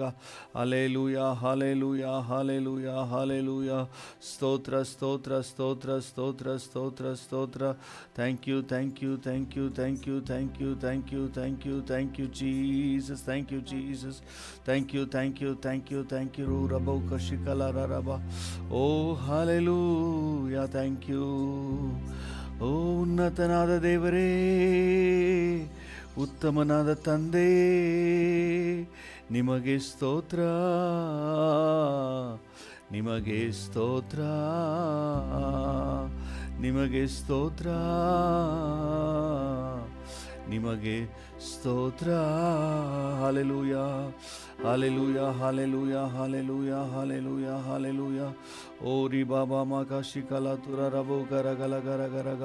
Garaga hallelujah hallelujah hallelujah hallelujah ಸ್ತೋತ್ರ ಸ್ತೋತ್ರ ಸ್ತೋತ್ರ ಸ್ತೋತ್ರ ಸ್ತೋತ್ರ ಸ್ತೋತ್ರ thank you thank you thank you thank you thank you thank you thank you thank you Jesus thank you Jesus thank you thank you thank you thank you ರೂ ರಬೌ ಕಶಿಕಲ ರಬ ಓ ಹಾಲೆಲೂಯ ಥ್ಯಾಂಕ್ ಯು ಓ ಉನ್ನತನಾದ ದೇವರೇ ಉತ್ತಮನಾದ ತಂದೆ ನಿಮಗೆ ಸ್ತೋತ್ರ. ನಿಮಗೆ ಸ್ತೋತ್ರ. ನಿಮಗೆ ಸ್ತೋತ್ರ. ನಿಮಗೆ ಸ್ತೋತ್ರ. Hallelujah. Hallelujah hallelujah hallelujah hallelujah hallelujah. ಓರಿ ಬಾಬಾ ಮಕ ಶಿಕಲ ತುರ ರಭು ಗರ ಗಲ ಗರ ಗರಗ.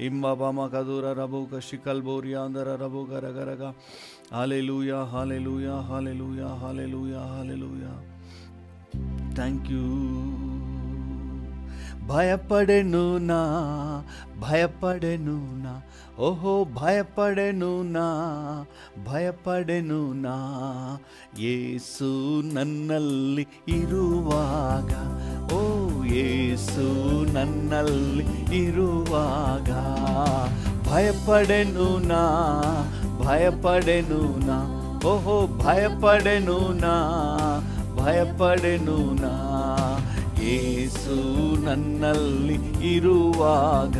ಇಂಬಾ ಬಾಬಾ ಮಕ ದೂರ ರಬು ಕ ಶಿಕಲ್ ಬೋರಿ ರಭು ರಬು ಗರ Garaga. hallelujah hallelujah hallelujah hallelujah hallelujah thank you భయపడెను నా భయపడెను నా ఓహో భయపడెను నా ಭಯಪಡೆನು ನಾ ಏಸು ನನ್ನಲ್ಲಿ ಇರುವಾಗ ಓ ಏಸು ನನ್ನಲ್ಲಿ ಇರುವಾಗ ಭಯಪಡೆನು ನಾ ಭಯಪಡೆನು ನಾ? ಓಹೋ, ಭಯಪಡೆನು ನಾ? ಭಯಪಡೆನು ನಾ? ಏಸು ನನ್ನಲ್ಲಿ ಇರುವಾಗ,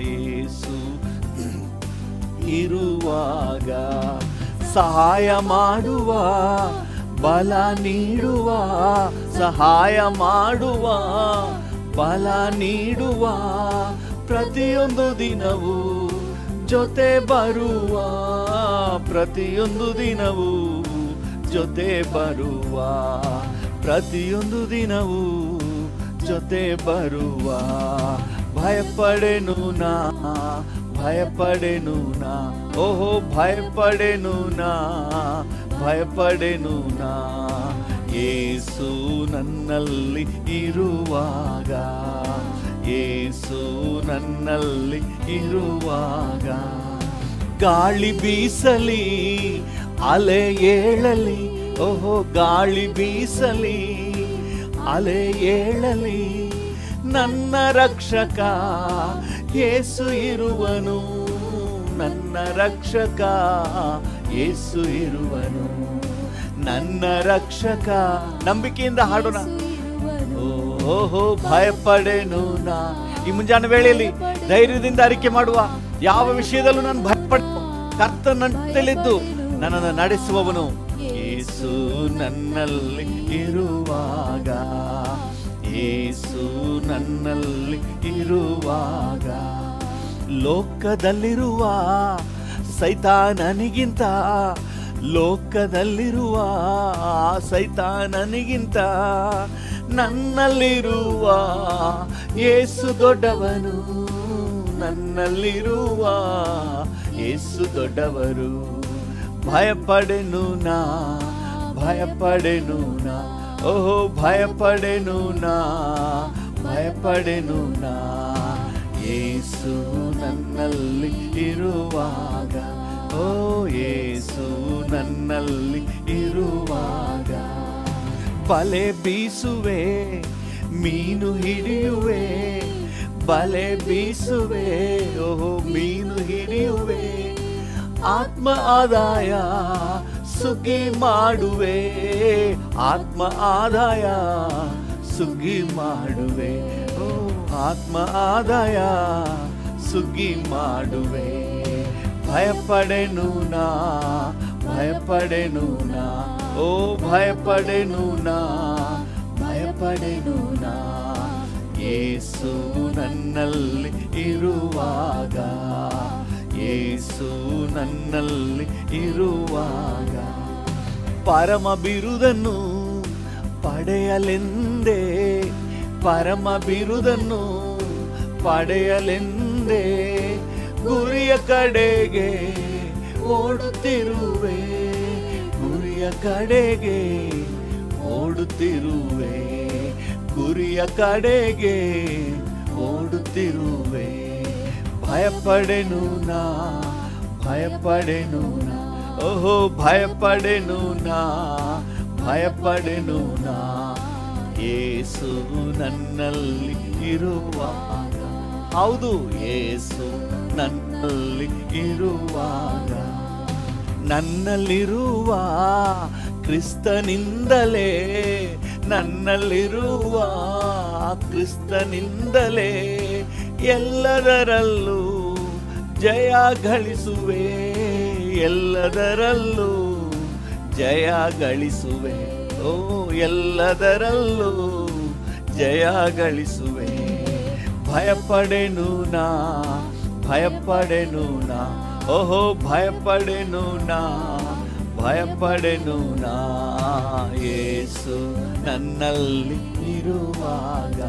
ಏಸು ಇರುವಾಗ ಸಹಾಯ ಮಾಡುವ, ಬಲ ನೀಡುವ, ಸಹಾಯ ಮಾಡುವ, ಬಲ ನೀಡುವ ಪ್ರತಿಯೊಂದು ದಿನವೂ ಜೊತೆ ಬರುವ ಪ್ರತಿಯೊಂದು ದಿನವೂ ಜೊತೆ ಬರುವ ಪ್ರತಿಯೊಂದು ದಿನವೂ ಜೊತೆ ಬರುವ. ಭಯಪಡೆನು ನಾ ಭಯಪಡೆನು ನಾ, ಓಹೋ ಭಯಪಡೆನು ನಾ ಭಯಪಡೆನು ನಾ. ಏಸು ನನ್ನಲ್ಲಿ ಇರುವಾಗ ಏಸು ನನ್ನಲ್ಲಿ ಇರುವಾಗ ಗಾಳಿ ಬೀಸಲಿ, ಅಲೆ ಏಳಲಿ, ಓಹೋ ಗಾಳಿ ಬೀಸಲಿ, ಅಲೆ ಏಳಲಿ, ನನ್ನ ರಕ್ಷಕ ಏಸು ಇರುವನು, ನನ್ನ ರಕ್ಷಕ ಏಸು ಇರುವನು, ನನ್ನ ರಕ್ಷಕ. ನಂಬಿಕೆಯಿಂದ ಹಾಡೋಣ. ಓಹೋ, ಭಯಪಡೆನು ನಾ. ಈ ಮುಂಜಾನೆ ವೇಳೆಯಲ್ಲಿ ಧೈರ್ಯದಿಂದ ಅರಿಕೆ ಮಾಡುವ ಯಾವ ವಿಷಯದಲ್ಲೂ ನಾನು ಭಯಪಡ ಕರ್ತನಂತಲಿದ್ದು ನನ್ನನ್ನು ನಡೆಸುವವನು ಏಸು ನನ್ನಲ್ಲಿ ಇರುವಾಗ. ಏಸು ನನ್ನಲ್ಲಿ ಇರುವಾಗ. ಲೋಕದಲ್ಲಿರುವ ಸೈತಾನನಿಗಿಂತ ಲೋಕದಲ್ಲಿರುವ ಸೈತಾನನಿಗಿಂತ ನನ್ನಲ್ಲಿರುವ ಏಸು ದೊಡ್ಡವನು, ನನ್ನಲ್ಲಿರುವ ಏಸು ದೊಡ್ಡವರು. ಭಯಪಡೆನು ನಾ ಭಯಪಡೆನು ನಾ, ಓಹೋ, ಭಯಪಡೆನು ನಾ ಭಯಪಡೆನು ನಾ. ಏಸು ನನ್ನಲ್ಲಿ ಇರುವಾಗ, ಓ ಏಸು ನನ್ನಲ್ಲಿ ಇರುವಾಗ ಬಲೆ ಬೀಸುವೆ, ಮೀನು ಹಿಡಿಯುವೆ, ಬಲೆ ಬೀಸುವೆ ಓ ಮೀನು ಹಿಡಿಯುವೆ, ಆತ್ಮ ಆದಾಯ ಸುಗ್ಗಿ ಮಾಡುವೆ, ಆತ್ಮ ಆದಾಯ ಸುಗ್ಗಿ ಮಾಡುವೆ, ಓ, ಆತ್ಮ ಆದಾಯ ಸುಗ್ಗಿ ಮಾಡುವೆ. ಭಯಪಡೆನು ನಾ ಭಯಪಡೆನು ನಾ? ಓ, ಭಯಪಡೆನು ನಾ? ಭಯಪಡೆನು ನಾ? ಏಸು ನನ್ನಲ್ಲಿ ಇರುವಾಗ, ಏಸು ನನ್ನಲ್ಲಿ ಇರುವಾಗ ಪರಮ ಬಿರುದನ್ನು ಪಡೆಯಲೆಂದೇ ಪರಮ ಬಿರುದನ್ನು ಪಡೆಯಲೆಂದೇ, ಗುರಿಯ ಕಡೆಗೆ ಓಡುತ್ತಿರುವೆ ಗುರಿಯ ಕಡೆಗೆ ಓಡುತ್ತಿರುವೆ ಗುರಿಯ ಕಡೆಗೆ ಓಡುತ್ತಿರುವೆ. ಭಯಪಡೆನು ನಾ ಭಯಪಡೆನು ನಾ ಓಹೋ ಭಯಪಡೆನು ನಾ ಭಯಪಡೆನು ನಾ ಏಸು ನನ್ನಲ್ಲಿ ಇರುವಾಗ, ಹೌದು, ಏಸು ನನ್ನಲ್ಲಿ ಇರುವಾಗ ನನ್ನಲ್ಲಿರುವ, ಕ್ರಿಸ್ತನಿಂದಲೇ ನನ್ನಲ್ಲಿರುವ, ಕ್ರಿಸ್ತನಿಂದಲೇ ಎಲ್ಲದರಲ್ಲೂ ಜಯ ಗಳಿಸುವೆ, ಎಲ್ಲದರಲ್ಲೂ ಜಯ ಗಳಿಸುವೆ. ಓ, ಎಲ್ಲದರಲ್ಲೂ ಜಯ ಗಳಿಸುವೆ. ಭಯಪಡೆನು ನಾ ಭಯಪಡೆನು ನಾ ಓಹೋ, ಭಯಪಡೆನು ನಾ ಭಯಪಡೆನು ನಾ, ಏಸು ನನ್ನಲ್ಲಿ ಇರುವಾಗ.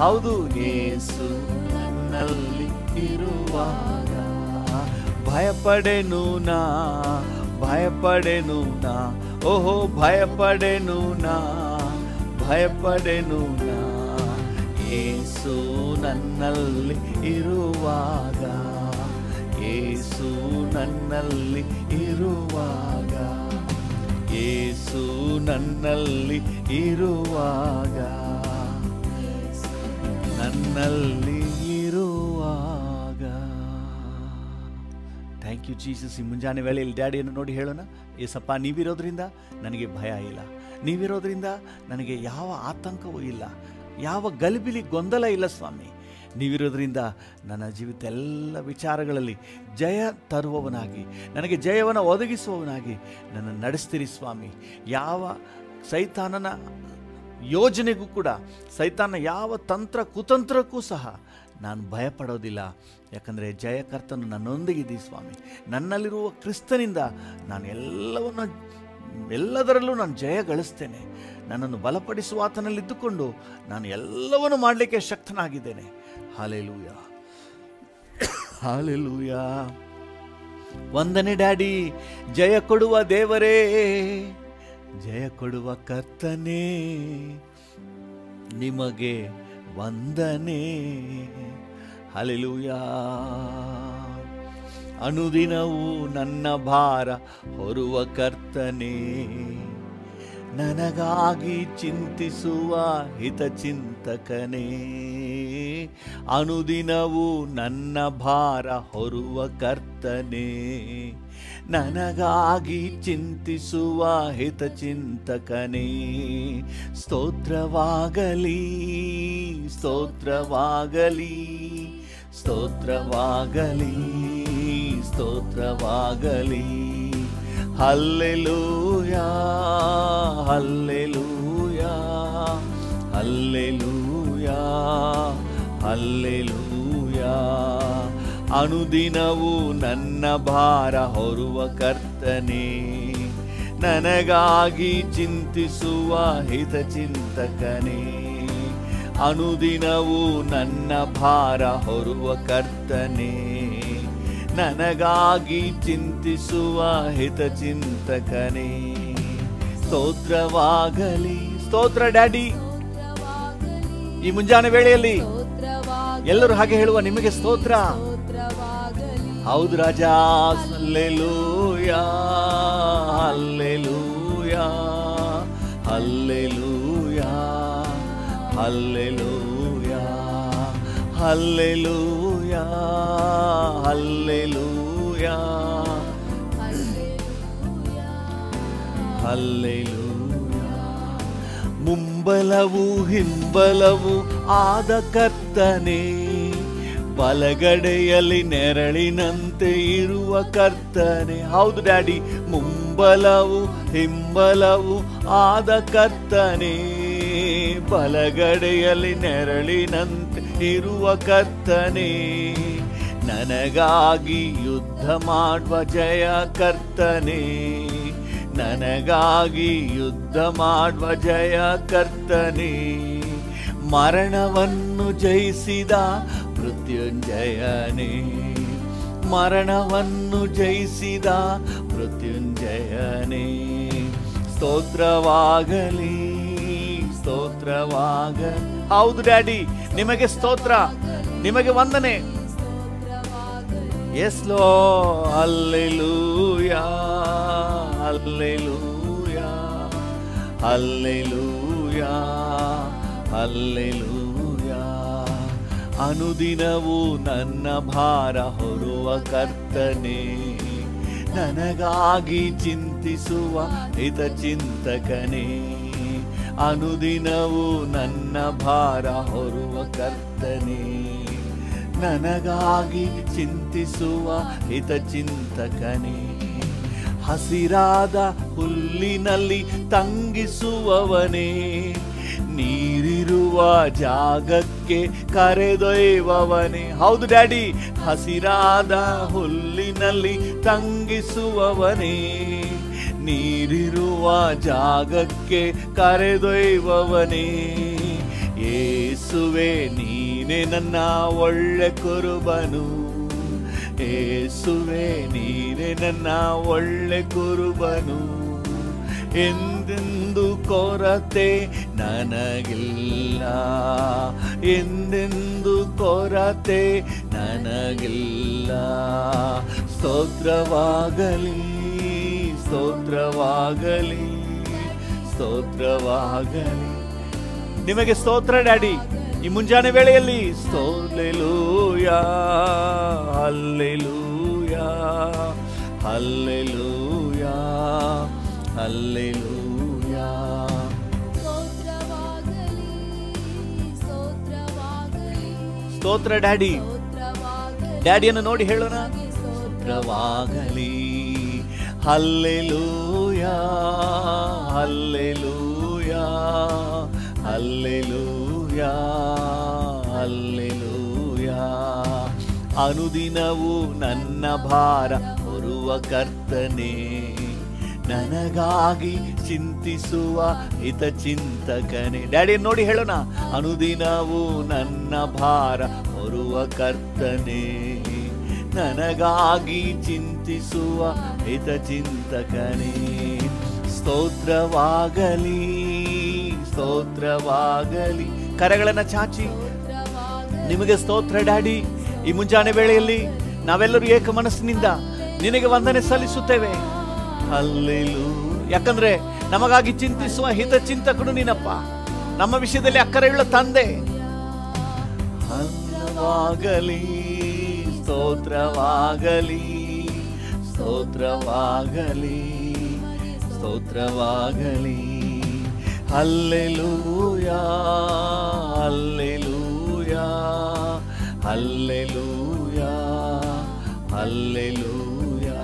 ಹೌದು, ಏಸು ನನ್ನಲ್ಲಿ ಇರುವಾಗ. ಭಯಪಡೆನು ನಾ ಭಯಪಡೆನು ನಾ, ಓಹೋ, ಭಯಪಡೆನು ನಾ ಭಯಪಡೆನು ನಾ, ಏಸು ನನ್ನಲ್ಲಿ ಇರುವಾಗ. ಏಸು ನನ್ನಲ್ಲಿ ಇರುವಾಗ, ಏಸು ನನ್ನಲ್ಲಿ ಇರುವಾಗ ನನ್ನಲ್ಲಿ ಇರುವಾಗ. ಥ್ಯಾಂಕ್ ಯು ಜೀಸಸ್ ಈ ಮುಂಜಾನೆ ವೇಳೆಯಲ್ಲಿ ಡ್ಯಾಡಿಯನ್ನು ನೋಡಿ ಹೇಳೋಣ. ಏಸಪ್ಪ, ನೀವಿರೋದ್ರಿಂದ ನನಗೆ ಭಯ ಇಲ್ಲ. ನೀವಿರೋದ್ರಿಂದ ನನಗೆ ಯಾವ ಆತಂಕವೂ ಇಲ್ಲ. ಯಾವ ಗಲಿಬಿಲಿ ಗೊಂದಲ ಇಲ್ಲ ಸ್ವಾಮಿ. ನೀವಿರೋದ್ರಿಂದ ನನ್ನ ಜೀವಿತ ಎಲ್ಲ ವಿಚಾರಗಳಲ್ಲಿ ಜಯ ತರುವವನಾಗಿ, ನನಗೆ ಜಯವನ್ನು ಒದಗಿಸುವವನಾಗಿ ನನ್ನ ನಡೆಸ್ತೀರಿ ಸ್ವಾಮಿ. ಯಾವ ಸೈತಾನನ ಯೋಜನೆಗೂ ಕೂಡ, ಸೈತಾನ ಯಾವ ತಂತ್ರ ಕುತಂತ್ರಕ್ಕೂ ಸಹ ನಾನು ಭಯಪಡೋದಿಲ್ಲ. ಯಾಕಂದರೆ ಜಯಕರ್ತನು ನನ್ನೊಂದಿಗಿದ್ದೀ ಸ್ವಾಮಿ. ನನ್ನಲ್ಲಿರುವ ಕ್ರಿಸ್ತನಿಂದ ನಾನು ಎಲ್ಲವನ್ನು, ಎಲ್ಲದರಲ್ಲೂ ನಾನು ಜಯ ಗಳಿಸ್ತೇನೆ. ನನ್ನನ್ನು ಬಲಪಡಿಸುವ ಆತನಲ್ಲಿದ್ದುಕೊಂಡು ನಾನು ಎಲ್ಲವನ್ನು ಮಾಡಲಿಕ್ಕೆ ಶಕ್ತನಾಗಿದ್ದೇನೆ. ಹಾಲೆಲೂಯ. ಹಾಲೆಲೂಯ. ವಂದನೆ ಡ್ಯಾಡಿ, ಜಯ ಕೊಡುವ ದೇವರೇ, ಜಯ ಕೊಡುವ ಕರ್ತನೇ, ನಿಮಗೆ ವಂದನೆ. ಹಲೆಲೂಯ. ಅನುದಿನವೂ ನನ್ನ ಭಾರ ಹೊರುವ ಕರ್ತನೇ. ನನಗಾಗಿ ಚಿಂತಿಸುವ ಹಿತಚಿಂತಕನೇ. ಅನುದಿನವೂ ನನ್ನ ಭಾರ ಹೊರುವ ಕರ್ತನೇ. ನನಗಾಗಿ ಚಿಂತಿಸುವ ಹಿತಚಿಂತಕನೇ. ಸ್ತೋತ್ರವಾಗಲಿ ಸ್ತೋತ್ರವಾಗಲಿ ಸ್ತೋತ್ರವಾಗಲಿ ಸ್ತೋತ್ರವಾಗಲಿ. Hallelujah hallelujah hallelujah hallelujah. ಅನುದಿನವೂ ನನ್ನ ಭಾರ ಹೊರುವ ಕರ್ತನೇ, ನನಗಾಗಿ ಚಿಂತಿಸುವ ಹಿತಚಿಂತಕನೇ ಅನುದಿನವೂ ನನ್ನ ಭಾರ ಹೊರುವ ಕರ್ತನೇ ನನಗಾಗಿ ಚಿಂತಿಸುವ ಹಿತಚಿಂತಕನೇ ಸ್ತೋತ್ರವಾಗಲಿ, ಸ್ತೋತ್ರ ಡ್ಯಾಡಿ. ಈ ಮುಂಜಾನೆ ವೇಳೆಯಲ್ಲಿ ಎಲ್ಲರೂ ಹಾಗೆ ಹೇಳುವ ನಿಮಗೆ ಸ್ತೋತ್ರ. ಹೌದು ರಾಜ alleluia alleluia hallelujah hallelujah. Hallelujah. Hallelujah. ಮುಂಬಲವು ಹಿಂಬಲವು ಆದ ಕರ್ತನೆ, ಬಲಗಡೆಯಲ್ಲಿ ನೆರಳಿನಂತೆ ಇರುವ ಕರ್ತನೆ. ಹೌದು ಡ್ಯಾಡಿ, ಮುಂಬಲವು ಹಿಂಬಲವು ಆದ ಕರ್ತನೆ, ಬಲಗಡೆಯಲ್ಲಿ ನೆರಳಿನಂತೆ ಇರುವ ಕರ್ತನೆ. ನನಗಾಗಿ ಯುದ್ಧ ಮಾಡುವ ಜಯ ಕರ್ತನೆ. ನನಗಾಗಿ ಯುದ್ಧ ಮಾಡುವ ಜಯ ಕರ್ತನೆ. ಮರಣವನ್ನು ಜಯಿಸಿದ ಮೃತ್ಯುಂಜಯನೇ. ಮರಣವನ್ನು ಜಯಿಸಿದ ಮೃತ್ಯುಂಜಯನೇ. ಸ್ತೋತ್ರವಾಗಲಿ ಸ್ತೋತ್ರವಾಗ ಹೌದು ಡ್ಯಾಡಿ, ನಿಮಗೆ ಸ್ತೋತ್ರ, ನಿಮಗೆ ವಂದನೆ. ಎಸ್ ಲೋ ಅಲ್ಲೆಲೂಯಾ ಅಲ್ಲೆಲೂಯಾ ಅಲ್ಲೆಲೂಯಾ ಅಲ್ಲೆಲೂಯಾ ಅನುದಿನವೂ ನನ್ನ ಭಾರ ಹೊರುವ ಕರ್ತನೆ. ನನಗಾಗಿ ಚಿಂತಿಸುವ ಹಿತ ಚಿಂತಕನೇ. ಅನುದಿನವೂ ನನ್ನ ಭಾರ ಹೊರುವ ಕರ್ತನೆ. ನನಗಾಗಿ ಚಿಂತಿಸುವ ಹಿತ ಚಿಂತಕನೇ ಹಸಿರಾದ ಹುಲ್ಲಿನಲ್ಲಿ ತಂಗಿಸುವವನೇ. ನೀರಿರುವ ಜಾಗಕ್ಕೆ ಕರೆದೊಯ್ಯುವವನೇ. ಹೌದು ಡ್ಯಾಡಿ, ಹಸಿರಾದ ಹುಲ್ಲಿನಲ್ಲಿ ತಂಗಿಸುವವನೇ. ನೀರಿರುವ ಜಾಗಕ್ಕೆ ಕರೆದೊಯ್ಯುವವನೇ. ಏಸುವೆ, ನೀನೆ ನನ್ನ ಒಳ್ಳೆ ಕುರುಬನು. ಏಸುವೆ, ನೀನೆ ನನ್ನ ಒಳ್ಳೆ ಕುರುಬನು. ಎಂದೆಂದು ಕೊರತೆ ನನಗಿಲ್ಲ. ಎಂದೆಂದು ಕೊರತೆ ನನಗಿಲ್ಲ. ಸ್ತೋತ್ರವಾಗಲಿ ಸ್ತೋತ್ರವಾಗಲಿ ಸ್ತೋತ್ರವಾಗಲಿ. ನಿಮಗೆ ಸ್ತೋತ್ರ ಡ್ಯಾಡಿ. ಈ ಮುಂಜಾನೆ ವೇಳೆಯಲ್ಲಿ ಸ್ತೋಲೆಲೂಯ ಹಲ್ಲೆಲೂಯಾ ಸ್ತೋತ್ರವಾಗಲಿ ಸ್ತೋತ್ರವಾಗಲಿ. ಸ್ತೋತ್ರ ಡ್ಯಾಡಿ. ಡ್ಯಾಡಿಯನ್ನು ನೋಡಿ ಹೇಳೋಣ. ಸ್ತೋತ್ರವಾಗಲಿ. Alleluia hallelujah hallelujah. Hallelujah alleluia ಅನುದಿನವೂ ನನ್ನ ಭಾರ ಹೊರುವ ಕರ್ತನೆ, ನನಗಾಗಿ ಚಿಂತಿಸುವ ಹಿತ ಚಿಂತಕನೆ. ಡ್ಯಾಡಿ, ನೋಡಿ ಹೇಳೋಣ. ಅನುದಿನವು ನನ್ನ ಭಾರ ಹೊರುವ ಕರ್ತನೆ, ನನಗಾಗಿ ಚಿಂತಿಸುವ ಹಿತ ಚಿಂತಕನೇ. ಸ್ತೋತ್ರವಾಗಲಿ ಸ್ತೋತ್ರವಾಗಲಿ. ಕರೆಗಳನ್ನ ಚಾಚಿ. ನಿಮಗೆ ಸ್ತೋತ್ರ ಡ್ಯಾಡಿ, ಈ ಮುಂಜಾನೆ ವೇಳೆಯಲ್ಲಿ ನಾವೆಲ್ಲರೂ ಏಕ ಮನಸ್ಸಿನಿಂದ ನಿನಗೆ ವಂದನೆ ಸಲ್ಲಿಸುತ್ತೇವೆ. ಅಲ್ಲಿಲು ಯಾಕಂದ್ರೆ ನಮಗಾಗಿ ಚಿಂತಿಸುವ ಹಿತ ಚಿಂತಕನು ನೀನಪ್ಪ. ನಮ್ಮ ವಿಷಯದಲ್ಲಿ ಅಕ್ಕರೆಯುಳ್ಳ ತಂದೆ. ಹಲ್ಲವಾಗಲಿ, ಸ್ತೋತ್ರವಾಗಲಿ ಸ್ತೋತ್ರವಾಗಲಿ ಸ್ತೋತ್ರವಾಗಲಿ. Hallelujah hallelujah hallelujah hallelujah.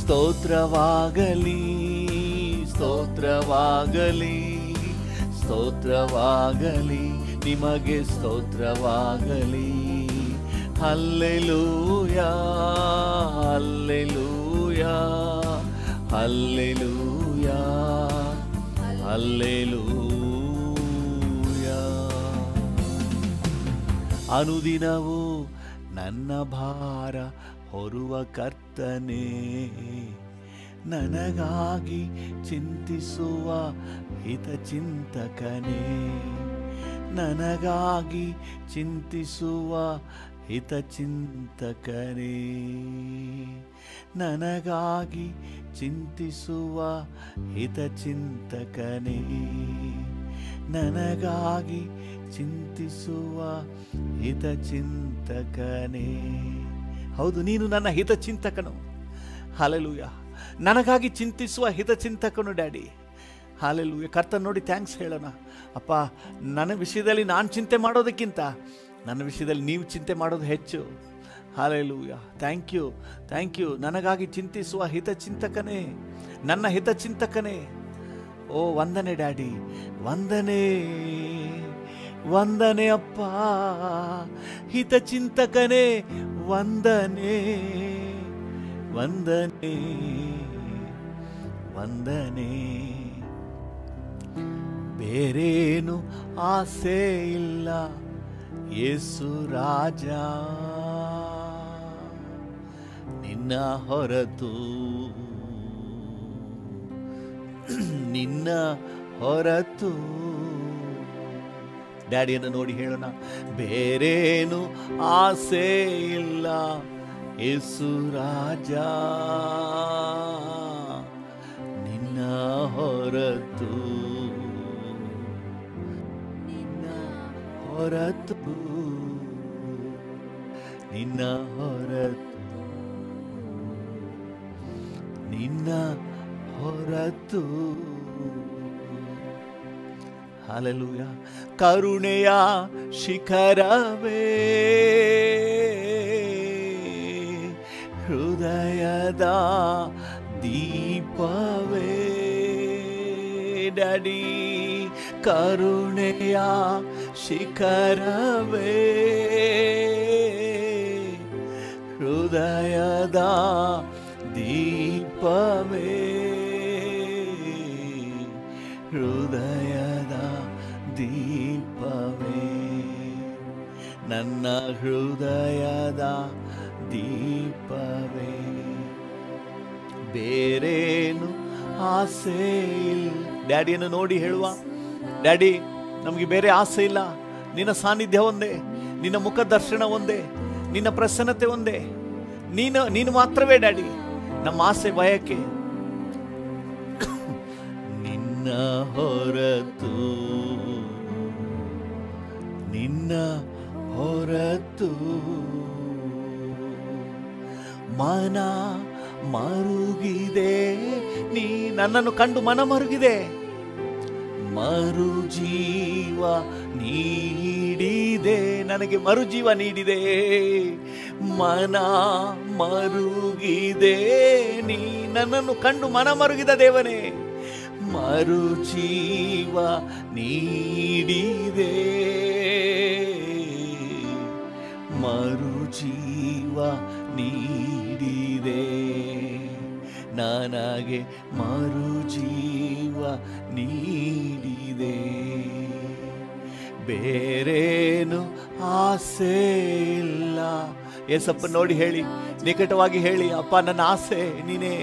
ಸ್ತೋತ್ರವಾಗಲಿ ಸ್ತೋತ್ರವಾಗಲಿ ಸ್ತೋತ್ರವಾಗಲಿ ನಿಮಗೆ ಸ್ತೋತ್ರವಾಗಲಿ. Hallelujah hallelujah hallelujah. ಹಲ್ಲೆಲೂಯಾ. ಅನುದಿನವೂ ನನ್ನ ಭಾರ ಹೊರುವ ಕರ್ತನೆ ನನಗಾಗಿ ಚಿಂತಿಸುವ ಹಿತಚಿಂತಕನೇ. ನನಗಾಗಿ ಚಿಂತಿಸುವ ಹಿತಚಿಂತಕನೇ. ನನಗಾಗಿ ಚಿಂತಿಸುವ ಹಿತಚಿಂತಕನೇ ನನಗಾಗಿ ಚಿಂತಿಸುವ ಹಿತಚಿಂತಕನೇ ಹೌದು, ನೀನು ನನ್ನ ಹಿತಚಿಂತಕನು ಹಾಲೆಲೂಯ ನನಗಾಗಿ ಚಿಂತಿಸುವ ಹಿತಚಿಂತಕನು ಡ್ಯಾಡಿ. ಹಾಲೆಲೂಯ ಕರ್ತನ ನೋಡಿ, ಥ್ಯಾಂಕ್ಸ್ ಹೇಳೋಣ. ಅಪ್ಪ, ನನ್ನ ವಿಷಯದಲ್ಲಿ ನಾನು ಚಿಂತೆ ಮಾಡೋದಕ್ಕಿಂತ, ನನ್ನ ವಿಷಯದಲ್ಲಿ ನೀವು ಚಿಂತೆ ಮಾಡೋದು ಹೆಚ್ಚು. Hallelujah thank you thank you ನನಗಾಗಿ ಚಿಂತಿಸುವ ಹಿತಚಿಂತಕನೇ. ನನ್ನ ಹಿತಚಿಂತಕನೇ. ಓ, ವಂದನೆ, ಡ್ಯಾಡಿ. ವಂದನೆ. ವಂದನೆ, ಅಪ್ಪ. ಹಿತಚಿಂತಕನೇ. ವಂದನೆ. ವಂದನೆ. ವಂದನೆ. ಬೇರೇನು ಆಸೆ ಇಲ್ಲ ಯೇಸು ರಾಜ. ನಿನ್ನ ಹೊರತು. ನಿನ್ನ ಹೊರತು. ಡ್ಯಾಡಿಯನ್ನು ನೋಡಿ ಹೇಳೋಣ. ಬೇರೇನು ಆಸೆ ಇಲ್ಲ. ಯೇಸು ರಾಜ. ನಿನ್ನ ಹೊರತು. ನಿನ್ನ ಹೊರತು. ನಿನ್ನ ಹೊರತು. ನಿನ್ನ ಹೊರತು. ಹಾಲೆಲೂಯ ಕರುಣೆಯ ಶಿಖರವೇ. ಹೃದಯದ ದೀಪವೇ. ಡಡಿ ಕರುಣೆಯ ಶಿಖರವೇ. ಹೃದಯದ ಹೃದಯದ ದೀಪವೇ. ನನ್ನ ಹೃದಯದ ದೀಪವೇ. ಬೇರೇನು ಆಸೆ ಇಲ್ಲ. ಡ್ಯಾಡಿಯನ್ನು ನೋಡಿ ಹೇಳುವ. ಡ್ಯಾಡಿ, ನಮಗೆ ಬೇರೆ ಆಸೆ ಇಲ್ಲ. ನಿನ್ನ ಸಾನ್ನಿಧ್ಯ ಒಂದೇ, ನಿನ್ನ ಮುಖ ದರ್ಶನ ಒಂದೇ, ನಿನ್ನ ಪ್ರಸನ್ನತೆ ಒಂದೇ. ನೀನು ನೀನು ಮಾತ್ರವೇ ಡ್ಯಾಡಿ. ನಮ್ಮ ಆಸೆ ಬಯಕೆ ನಿನ್ನ ಹೊರತು ನಿನ್ನ ಹೊರತು ಮನ ಮರುಗಿದೆ. ನೀ ನನ್ನನ್ನು ಕಂಡು ಮನ ಮರುಗಿದೆ. ಮರು ಜೀವ ನೀಡಿದೆ, ನನಗೆ ಮರು ಜೀವ ನೀಡಿದೆ. ಮನ ಮರುಗಿದೆ. ನೀ ನನ್ನನ್ನು ಕಂಡು ಮನ ಮರುಗಿದ ದೇವನೇ ಮರು ಜೀವ ನೀಡಿದೆ. ಮರು ಜೀವ ನೀಡಿದೆ. ನನಗೆ ಮರು ಜೀವ ನೀಡಿದೆ. ಬೇರೇನು ಆಸೆ ಇಲ್ಲ ಏಸಪ್ಪ ನೋಡಿ ಹೇಳಿ, ನಿಕಟವಾಗಿ ಹೇಳಿ, ಅಪ್ಪ, ನನ್ನ ಆಸೆ ನೀನೇ,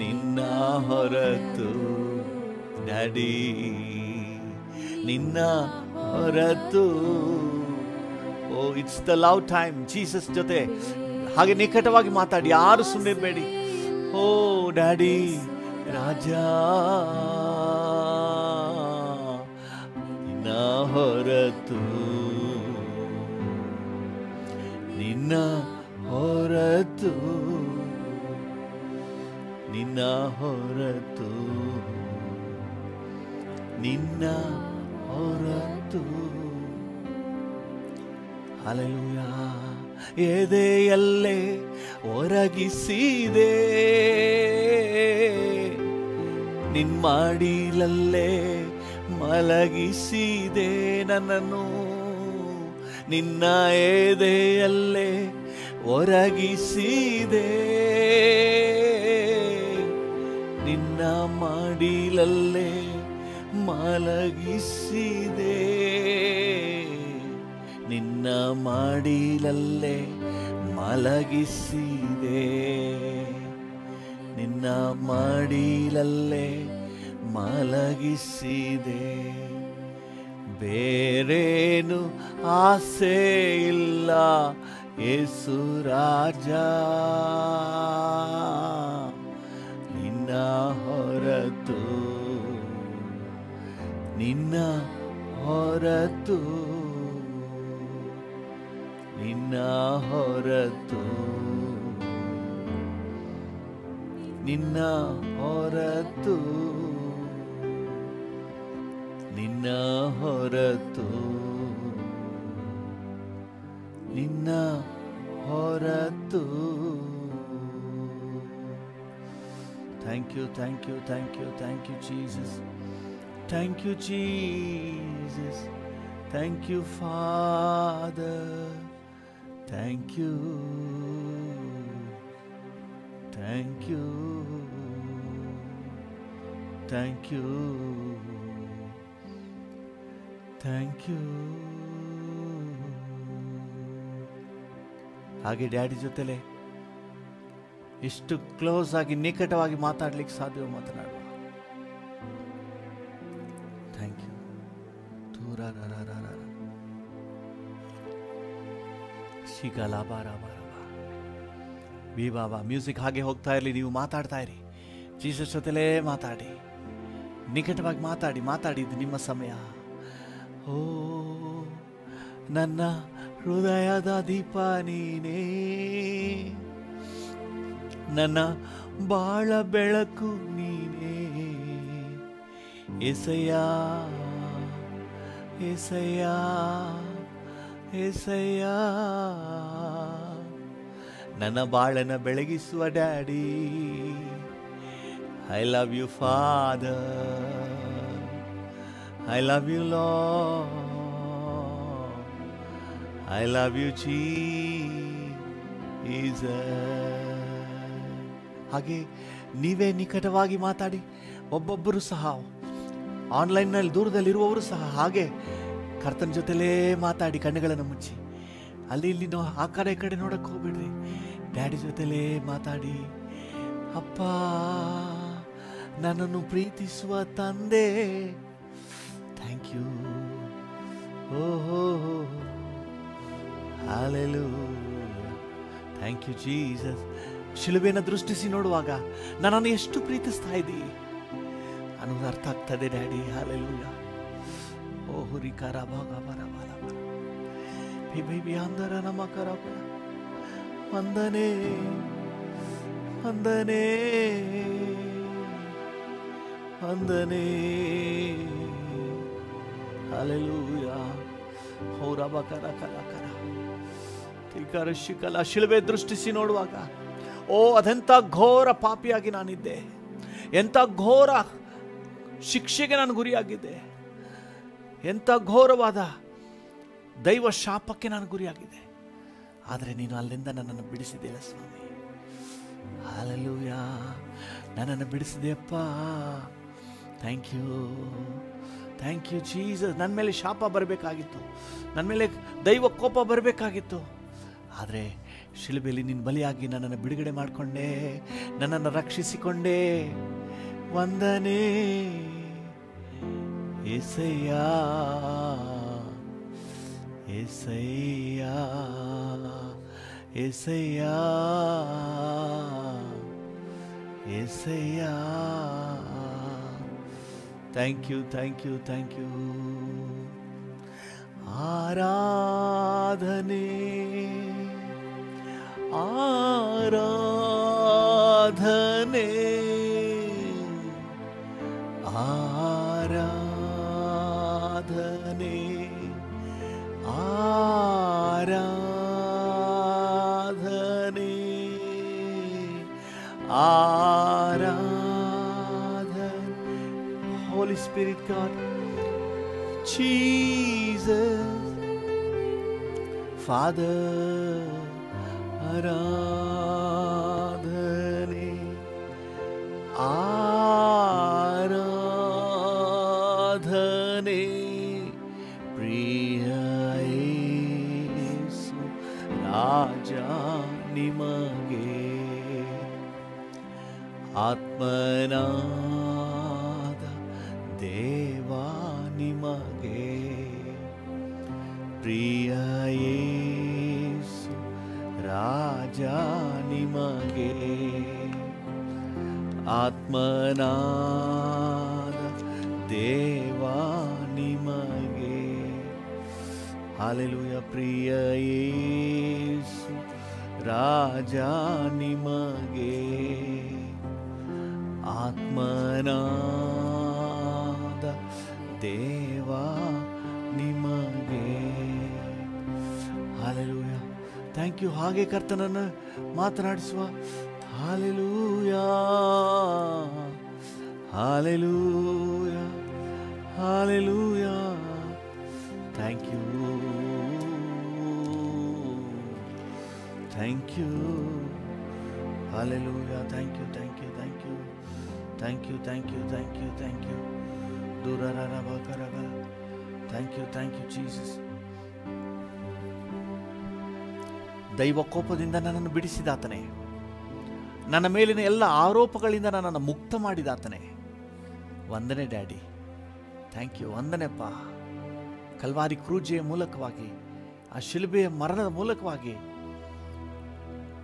ನಿನ್ನ ಹೊರತು ನಡಿ, ನಿನ್ನ ಹೊರತು. ಓ it's the love time Jesus ಜೊತೆ. ಹಾಗೆ ನಿಕಟವಾಗಿ ಮಾತಾಡಿ, ಯಾರು ಸುಮ್ಮನಿರ್ಬೇಡಿ ಓ ಡ್ಯಾಡಿ ರಾಜ, ನಿನ್ನ ಹೊರತು ನಿನ್ನ ಹೊರತು ನಿನ್ನ ಹೊರತು ನಿನ್ನ ಹೊರತು. ಅಲೆಯ ಎದೆಯಲ್ಲೇ ಒರಗಿಸಿದೆ. ನಿನ್ ಮಾಡಿಲಲ್ಲೇ ಮಲಗಿಸಿದೆ ನನ್ನನ್ನು. ನಿನ್ನ ಎದೆಯಲ್ಲೇ ಒರಗಿಸಿದೆ. ನಿನ್ನ ಮಾಡಿಲಲ್ಲೇ ಮಲಗಿಸಿದೆ. ನಿನ್ನ ಮಾಡಿಲಲ್ಲೇ ಮಲಗಿಸಿದೆ. ನಿನ್ನ ಮಾಡಿಲಲ್ಲೇ ಮಲಗಿಸಿದೆ. ಬೇರೇನು ಆಸೆ ಇಲ್ಲ ಯೇಸು ರಾಜ. ನಿನ್ನ ಹೊರತು ನಿನ್ನ ಹೊರತು ನಿನ್ನ ಹೊರತು ನಿನ್ನ ಹೊರತು. ನಿನ್ನ ಹೊರತು ನಿನ್ನ ಹೊರತು. Thank you thank you thank you thank you Jesus thank you Jesus thank you father thank you thank you thank you thank you ಹಾಗೆ ಡ್ಯಾಡಿ ಜೊತೆಲೆ ಎಷ್ಟು ಕ್ಲೋಸ್ ಆಗಿ ನಿಕಟವಾಗಿ ಮಾತಾಡ್ಲಿಕ್ಕೆ ಸಾಧ್ಯವೋ ಮಾತನಾಡುವ. ಥ್ಯಾಂಕ್ ಯು ದೂರ ಶಿಗಲ ಬಾರ ಬಾರ ಬಿ ಬಾಬಾ ಮ್ಯೂಸಿಕ್ ಹಾಗೆ ಹೋಗ್ತಾ ಇರಲಿ ನೀವು ಮಾತಾಡ್ತಾ ಇರಿ ಜೀಸಸ್ ಜೊತೆಲೇ ಮಾತಾಡಿ ನಿಕಟವಾಗಿ ಮಾತಾಡಿ ಮಾತಾಡಿದ್ದು ನಿಮ್ಮ ಸಮಯ ಓ, ನನ್ನ ಹೃದಯದ ದೀಪ ನೀನೇ. ನನ್ನ ಬಾಳ ಬೆಳಕು ನೀನೇ. ಎಸಯ್ಯ ಎಸಯ್ಯ ಎಸಯ್ಯ ನನ್ನ ಬಾಳನ ಬೆಳಗಿಸುವ daddy. I love you father I love you, Lord. I love you, Jesus. ಹಾಗೆ ನೀವೇ ನಿಕಟವಾಗಿ ಮಾತಾಡಿ ಒಬ್ಬೊಬ್ಬರು ಸಹ ಆನ್ಲೈನ್ನಲ್ಲಿ ದೂರದಲ್ಲಿರುವವರು ಸಹ ಹಾಗೆ ಕರ್ತನ ಜೊತೆಲೇ ಮಾತಾಡಿ ಕಣ್ಣುಗಳನ್ನು ಮುಚ್ಚಿ ಅಲ್ಲಿ ಇಲ್ಲಿ ನೋ ಆ ಕಡೆ ಈ ಕಡೆ ನೋಡಕ್ಕೆ ಹೋಗ್ಬಿಡ್ರಿ ಡ್ಯಾಡಿ ಜೊತೆಲೇ ಮಾತಾಡಿ ಅಪ್ಪ ನನ್ನನ್ನು ಪ್ರೀತಿಸುವ ತಂದೆ ಥ್ಯಾಂಕ್ Oh, ಓಹೋ ಹಾಲೆಲು ಥ್ಯಾಂಕ್ ಯು ಜೀಸಸ್ ಶಿಲುಬೆಯನ್ನು ದೃಷ್ಟಿಸಿ ನೋಡುವಾಗ ನನ್ನನ್ನು ಎಷ್ಟು ಪ್ರೀತಿಸ್ತಾ ಇದ್ದೀ? ಅನ್ನೋದು ಅರ್ಥ ಆಗ್ತದೆ ಡ್ಯಾಡಿ. ಹಾಲೆಲೂಯ ಓ ಹುರಿಕಾರ ಭಾಗ ಬರ ಬಲ ಬಿಬಿ ನಮ್ಮ ಕರ ವಂದನೆ. ವಂದನೆ. ವಂದನೆ. ಧಿಕ್ಕಾರ ಶಿಕಲ, ಶಿಲುಬೆ ದೃಷ್ಟಿಸಿ ನೋಡುವಾಗ, ಓ, ಅದೆಂಥ ಘೋರ ಪಾಪಿಯಾಗಿ ನಾನಿದ್ದೆ. ಎಂಥ ಘೋರ ಶಿಕ್ಷೆಗೆ ನಾನು ಗುರಿಯಾಗಿದ್ದೆ. ಎಂಥ ಘೋರವಾದ ದೈವ ಶಾಪಕ್ಕೆ ನಾನು ಗುರಿಯಾಗಿದ್ದೆ. ಆದರೆ ನೀನು ಅಲ್ಲಿಂದ ನನ್ನನ್ನು ಬಿಡಿಸಿದೆಯಲ್ಲ, ಸ್ವಾಮಿ. ಅಲ್ಲೂಯ್ಯ ನನ್ನನ್ನು ಬಿಡಿಸಿದೆಯಪ್ಪ. Thank you thank you Jesus ನನ್ನ ಮೇಲೆ ಶಾಪ ಬರಬೇಕಾಗಿತ್ತು. ನನ್ನ ಮೇಲೆ ದೈವ ಕೋಪ ಬರಬೇಕಾಗಿತ್ತು. ಆದರೆ ಶಿಲುಬೆಯಲ್ಲಿ ನಿನ್ನ ಬಲಿಯಾಗಿ ನನ್ನನ್ನು ಬಿಡುಗಡೆ ಮಾಡಿಕೊಂಡೆ, ನನ್ನನ್ನು ರಕ್ಷಿಸಿಕೊಂಡೆ. ವಂದನೆ. Yesayya Yesayya Yesayya Yesayya thank you thank you thank you ಆರಾಧನೆ ಆರಾಧನೆ Holy Spirit, God. Jesus, Father, Aradhane, Aradhane, Priya Yesu, Raja Nimage, Atmanam. ದೇವ ನಿಮಗೆ ಪ್ರಿಯ ಯೇಸು ರಾಜ ನಿಮಗೆ ಆತ್ಮನಾದ ದೇವ ನಿಮಗೆ ಹಾಲೆಲೂಯ ಪ್ರಿಯ ಯೇಸು ರಾಜ ನಿಮಗೆ ಆತ್ಮನಾದ ದೇವ ನಿಮಗೆ ಹಾಲೆಲೂಯ ಥ್ಯಾಂಕ್ ಯು ಹಾಗೆ ಕರ್ತನನ್ನು ಮಾತನಾಡಿಸುವ hallelujah hallelujah hallelujah thank you thank you hallelujah thank you thank you thank you thank you thank you thank you thank you thank you thank you Jesus ದೈವ ಕೋಪದಿಂದ ನನ್ನನ್ನು ಬಿಡಿಸಿದಾತನೇ. ನನ್ನ ಮೇಲಿನ ಎಲ್ಲ ಆರೋಪಗಳಿಂದ ನನ್ನನ್ನು ಮುಕ್ತ ಮಾಡಿದಾತನೇ. ವಂದನೆ, ಡ್ಯಾಡಿ. ಥ್ಯಾಂಕ್ ಯು ವಂದನೆಪ್ಪ. ಕಲ್ವಾರಿ ಕ್ರೂಜೆಯ ಮೂಲಕವಾಗಿ, ಆ ಶಿಲುಬೆಯ ಮರಣದ ಮೂಲಕವಾಗಿ.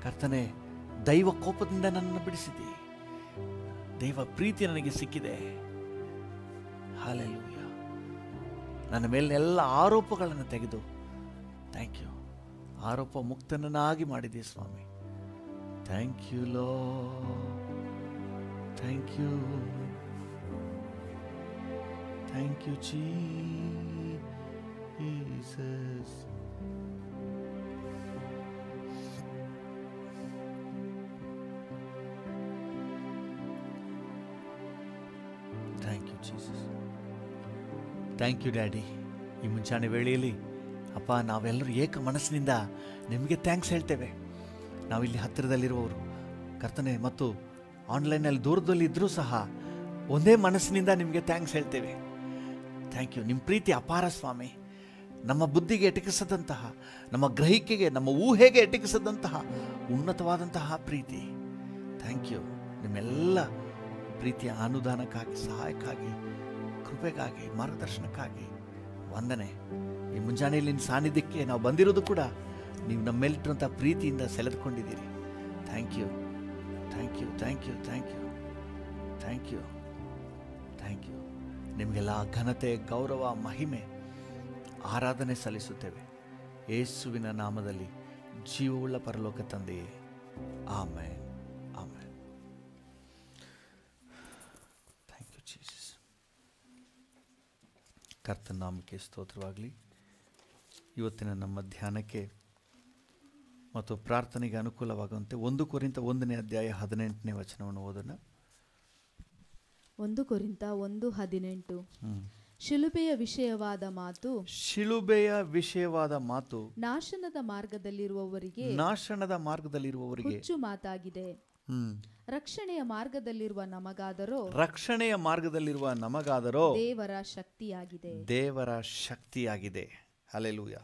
ಕರ್ತನೆ ದೈವ ಕೋಪದಿಂದ ನನ್ನನ್ನು ಬಿಡಿಸಿದೆ. ದೈವ ಪ್ರೀತಿ ನನಗೆ ಸಿಕ್ಕಿದೆ. ಹಾಲೆಲೂಯ. ನನ್ನ ಮೇಲಿನ ಎಲ್ಲ ಆರೋಪಗಳನ್ನು ತೆಗೆದು ಥ್ಯಾಂಕ್ ಯು ಆರೋಪ ಮುಕ್ತನನ್ನಾಗಿ ಮಾಡಿದೆ ಸ್ವಾಮಿ. Thank you low thank you thank you Jesus thank you daddy ಈ ಮುಂಚಾನೆ ವೇಳೆಯಲ್ಲಿ, ಅಪ್ಪ, ನಾವೆಲ್ಲರೂ ಏಕ ಮನಸ್ಸಿನಿಂದ ನಿಮಗೆ ಥ್ಯಾಂಕ್ಸ್ ಹೇಳ್ತೇವೆ. ನಾವಿಲ್ಲಿ ಹತ್ತಿರದಲ್ಲಿರುವವರು, ಕರ್ತನೆ, ಮತ್ತು ಆನ್ಲೈನಲ್ಲಿ ದೂರದಲ್ಲಿ ಇದ್ದರೂ ಸಹ ಒಂದೇ ಮನಸ್ಸಿನಿಂದ ನಿಮಗೆ ಥ್ಯಾಂಕ್ಸ್ ಹೇಳ್ತೇವೆ. ಥ್ಯಾಂಕ್ ಯು ನಿಮ್ಮ ಪ್ರೀತಿ ಅಪಾರ ಸ್ವಾಮಿ. ನಮ್ಮ ಬುದ್ಧಿಗೆ ಎಟಕಿಸದಂತಹ, ನಮ್ಮ ಗ್ರಹಿಕೆಗೆ, ನಮ್ಮ ಊಹೆಗೆ ಎಟಕಿಸದಂತಹ ಉನ್ನತವಾದಂತಹ ಪ್ರೀತಿ. ಥ್ಯಾಂಕ್ ಯು ನಿಮ್ಮೆಲ್ಲ ಪ್ರೀತಿಯ ಅನುದಾನಕ್ಕಾಗಿ, ಸಹಾಯಕ್ಕಾಗಿ ಕೃಪೆಗಾಗಿ, ಮಾರ್ಗದರ್ಶನಕ್ಕಾಗಿ. ವಂದನೆ. ಈ ಮುಂಜಾನೆಯಲ್ಲಿ ನಿನ್ನ ಸಾನ್ನಿಧ್ಯಕ್ಕೆ ನಾವು ಬಂದಿರೋದು ಕೂಡ ನೀವು ನಮ್ಮ ಮೇಲಿಟ್ಟಿರುವಂಥ ಪ್ರೀತಿಯಿಂದ ಸೆಳೆದುಕೊಂಡಿದ್ದೀರಿ. Thank you thank you thank you thank you thank you thank you ನಿಮಗೆಲ್ಲ ಘನತೆ, ಗೌರವ, ಮಹಿಮೆ ಆರಾಧನೆ ಸಲ್ಲಿಸುತ್ತೇವೆ. ಯೇಸುವಿನ ನಾಮದಲ್ಲಿ ಜೀವವುಳ್ಳ ಪರಲೋಕ ತಂದೆಯೇ. ಆಮೇಲೆ ಕರ್ತನ ನಾಮಕ್ಕೆ ಸ್ತೋತ್ರವಾಗಲಿ. ಇವತ್ತಿನ ನಮ್ಮ ಧ್ಯಾನಕ್ಕೆ ಮತ್ತು ಪ್ರಾರ್ಥನೆಗೆ ಅನುಕೂಲವಾಗುವಂತೆ ಒಂದು ಕುರಿತ ಒಂದನೇ ಅಧ್ಯಾಯ ಹದಿನೆಂಟನೇ ವಚನವನ್ನು ಓದೋಣ. ಒಂದು ಕುರಿತ ಒಂದು ಹದಿನೆಂಟು. ಶಿಲುಬೆಯ ವಿಷಯವಾದ ಮಾತು. ಶಿಲುಬೆಯ ವಿಷಯವಾದ ಮಾತು. ನಾಶನದ ಮಾರ್ಗದಲ್ಲಿರುವವರಿಗೆ ನಾಶನದ ಮಾರ್ಗದಲ್ಲಿರುವವರಿಗೆ ಹುಚ್ಚು ಮಾತಾಗಿದೆ. ರಕ್ಷಣೆಯ ಮಾರ್ಗದಲ್ಲಿರುವ ನಮಗಾದರೋ ರಕ್ಷಣೆಯ ಮಾರ್ಗದಲ್ಲಿರುವ ನಮಗಾದರೋ ದೇವರ ಶಕ್ತಿಯಾಗಿದೆ. ದೇವರ ಶಕ್ತಿಯಾಗಿದೆ. ಅಲೆಲೂಯ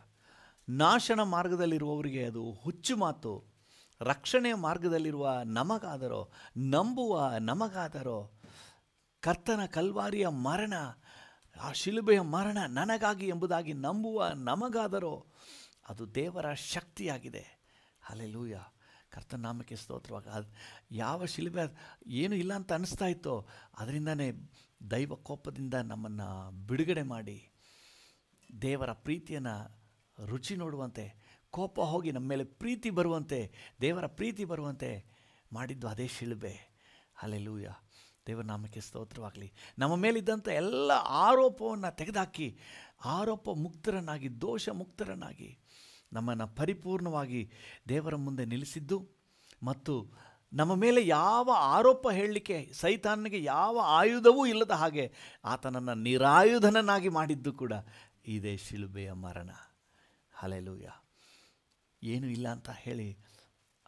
ನಾಶನ ಮಾರ್ಗದಲ್ಲಿರುವವರಿಗೆ ಅದು ಹುಚ್ಚು ಮಾತು. ರಕ್ಷಣೆಯ ಮಾರ್ಗದಲ್ಲಿರುವ ನಮಗಾದರೋ ನಂಬುವ ನಮಗಾದರೋ ಕರ್ತನ ಕಲ್ವಾರಿಯ ಮರಣ ಆ ಶಿಲುಬೆಯ ಮರಣ ನನಗಾಗಿ ಎಂಬುದಾಗಿ ನಂಬುವ ನಮಗಾದರೋ ಅದು ದೇವರ ಶಕ್ತಿಯಾಗಿದೆ. ಅಲೆಲೂಯ ಕರ್ತನ ನಾಮಕ್ಕೆ ಸ್ತೋತ್ರವಾಗ. ಅದು ಯಾವ ಶಿಲುಬೆ ಅದು ಏನು ಇಲ್ಲ ಅಂತ ಅನಿಸ್ತಾ ಇತ್ತೋ, ಅದರಿಂದನೇ ದೈವ ಕೋಪದಿಂದ ನಮ್ಮನ್ನು ಬಿಡುಗಡೆ ಮಾಡಿ ದೇವರ ಪ್ರೀತಿಯನ್ನು ರುಚಿ ನೋಡುವಂತೆ, ಕೋಪ ಹೋಗಿ ನಮ್ಮ ಮೇಲೆ ಪ್ರೀತಿ ಬರುವಂತೆ, ದೇವರ ಪ್ರೀತಿ ಬರುವಂತೆ ಮಾಡಿದ್ದು ಅದೇ ಶಿಲುಬೆ. ಅಲ್ಲೆಲ್ಲೂಯ್ಯ ದೇವರ ನಾಮಕ್ಕೆ ಸ್ತೋತ್ರವಾಗಲಿ. ನಮ್ಮ ಮೇಲಿದ್ದಂಥ ಎಲ್ಲ ಆರೋಪವನ್ನು ತೆಗೆದುಹಾಕಿ ಆರೋಪ ಮುಕ್ತರನ್ನಾಗಿ, ದೋಷ ಮುಕ್ತರನ್ನಾಗಿ ನಮ್ಮನ್ನು ಪರಿಪೂರ್ಣವಾಗಿ ದೇವರ ಮುಂದೆ ನಿಲ್ಲಿಸಿದ್ದು ಮತ್ತು ನಮ್ಮ ಮೇಲೆ ಯಾವ ಆರೋಪ ಹೇಳಲಿಕ್ಕೆ ಸೈತಾನನಿಗೆ ಯಾವ ಆಯುಧವೂ ಇಲ್ಲದ ಹಾಗೆ ಆತನನ್ನು ನಿರಾಯುಧನನ್ನಾಗಿ ಮಾಡಿದ್ದು ಕೂಡ ಇದೇ ಶಿಲುಬೆಯ ಮರಣ. ಹಲೆಲೂಯ ಏನೂ ಇಲ್ಲ ಅಂತ ಹೇಳಿ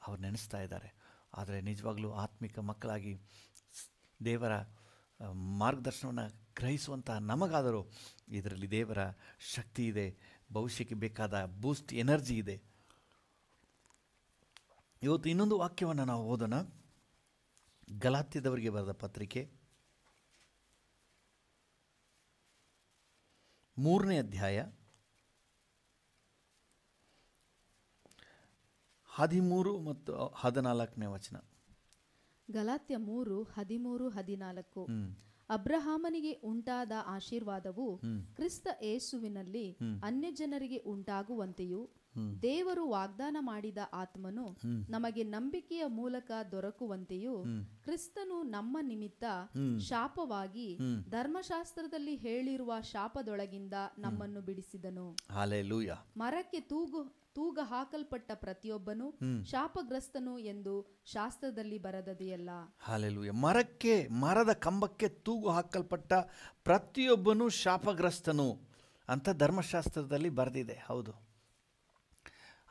ಅವ್ರು ನೆನೆಸ್ತಾ ಇದ್ದಾರೆ. ಆದರೆ ನಿಜವಾಗಲೂ ಆತ್ಮಿಕ ಮಕ್ಕಳಾಗಿ ದೇವರ ಮಾರ್ಗದರ್ಶನವನ್ನು ಗ್ರಹಿಸುವಂತಹ ನಮಗಾದರೂ ಇದರಲ್ಲಿ ದೇವರ ಶಕ್ತಿ ಇದೆ. ಭವಿಷ್ಯಕ್ಕೆ ಬೇಕಾದ ಬೂಸ್ಟ್ ಎನರ್ಜಿ ಇದೆ. ಇವತ್ತು ಇನ್ನೊಂದು ವಾಕ್ಯವನ್ನು ನಾವು ಓದೋಣ. ಗಲಾತ್ಯದವರಿಗೆ ಬರೆದ ಪತ್ರಿಕೆ. ಮೂರನೇ ಅಧ್ಯಾಯ. ಹದಿಮೂರು ಮತ್ತು ಹದಿನಾಲ್ಕನೇ ವಚನ. ಗಲಾತ್ಯ ಮೂರು ಹದಿಮೂರು ಹದಿನಾಲ್ಕು. ಅಬ್ರಹಾಮನಿಗೆ ಉಂಟಾದ ಆಶೀರ್ವಾದವು ಕ್ರಿಸ್ತ ಏಸುವಿನಲ್ಲಿ ಅನ್ಯ ಜನರಿಗೆ ಉಂಟಾಗುವಂತೆಯೂ ದೇವರು ವಾಗ್ದಾನ ಮಾಡಿದ ಆತ್ಮನು ನಮಗೆ ನಂಬಿಕೆಯ ಮೂಲಕ ದೊರಕುವಂತೆಯೂ ಕ್ರಿಸ್ತನು ನಮ್ಮ ನಿಮಿತ್ತ ಶಾಪವಾಗಿ ಧರ್ಮಶಾಸ್ತ್ರದಲ್ಲಿ ಹೇಳಿರುವ ಶಾಪದೊಳಗಿಂದ ನಮ್ಮನ್ನು ಬಿಡಿಸಿದನು. ಮರಕ್ಕೆ ತೂಗು ತೂಗ ಹಾಕಲ್ಪಟ್ಟ ಪ್ರತಿಯೊಬ್ಬನು ಶಾಪಗ್ರಸ್ತನು ಎಂದು ಶಾಸ್ತ್ರದಲ್ಲಿ ಬರದದೆಯಲ್ಲ. ಹಾಲೆಲು ಮರಕ್ಕೆ ಮರದ ಕಂಬಕ್ಕೆ ತೂಗು ಹಾಕಲ್ಪಟ್ಟ ಪ್ರತಿಯೊಬ್ಬನು ಶಾಪಗ್ರಸ್ತನು ಅಂತ ಧರ್ಮಶಾಸ್ತ್ರದಲ್ಲಿ ಬರೆದಿದೆ. ಹೌದು.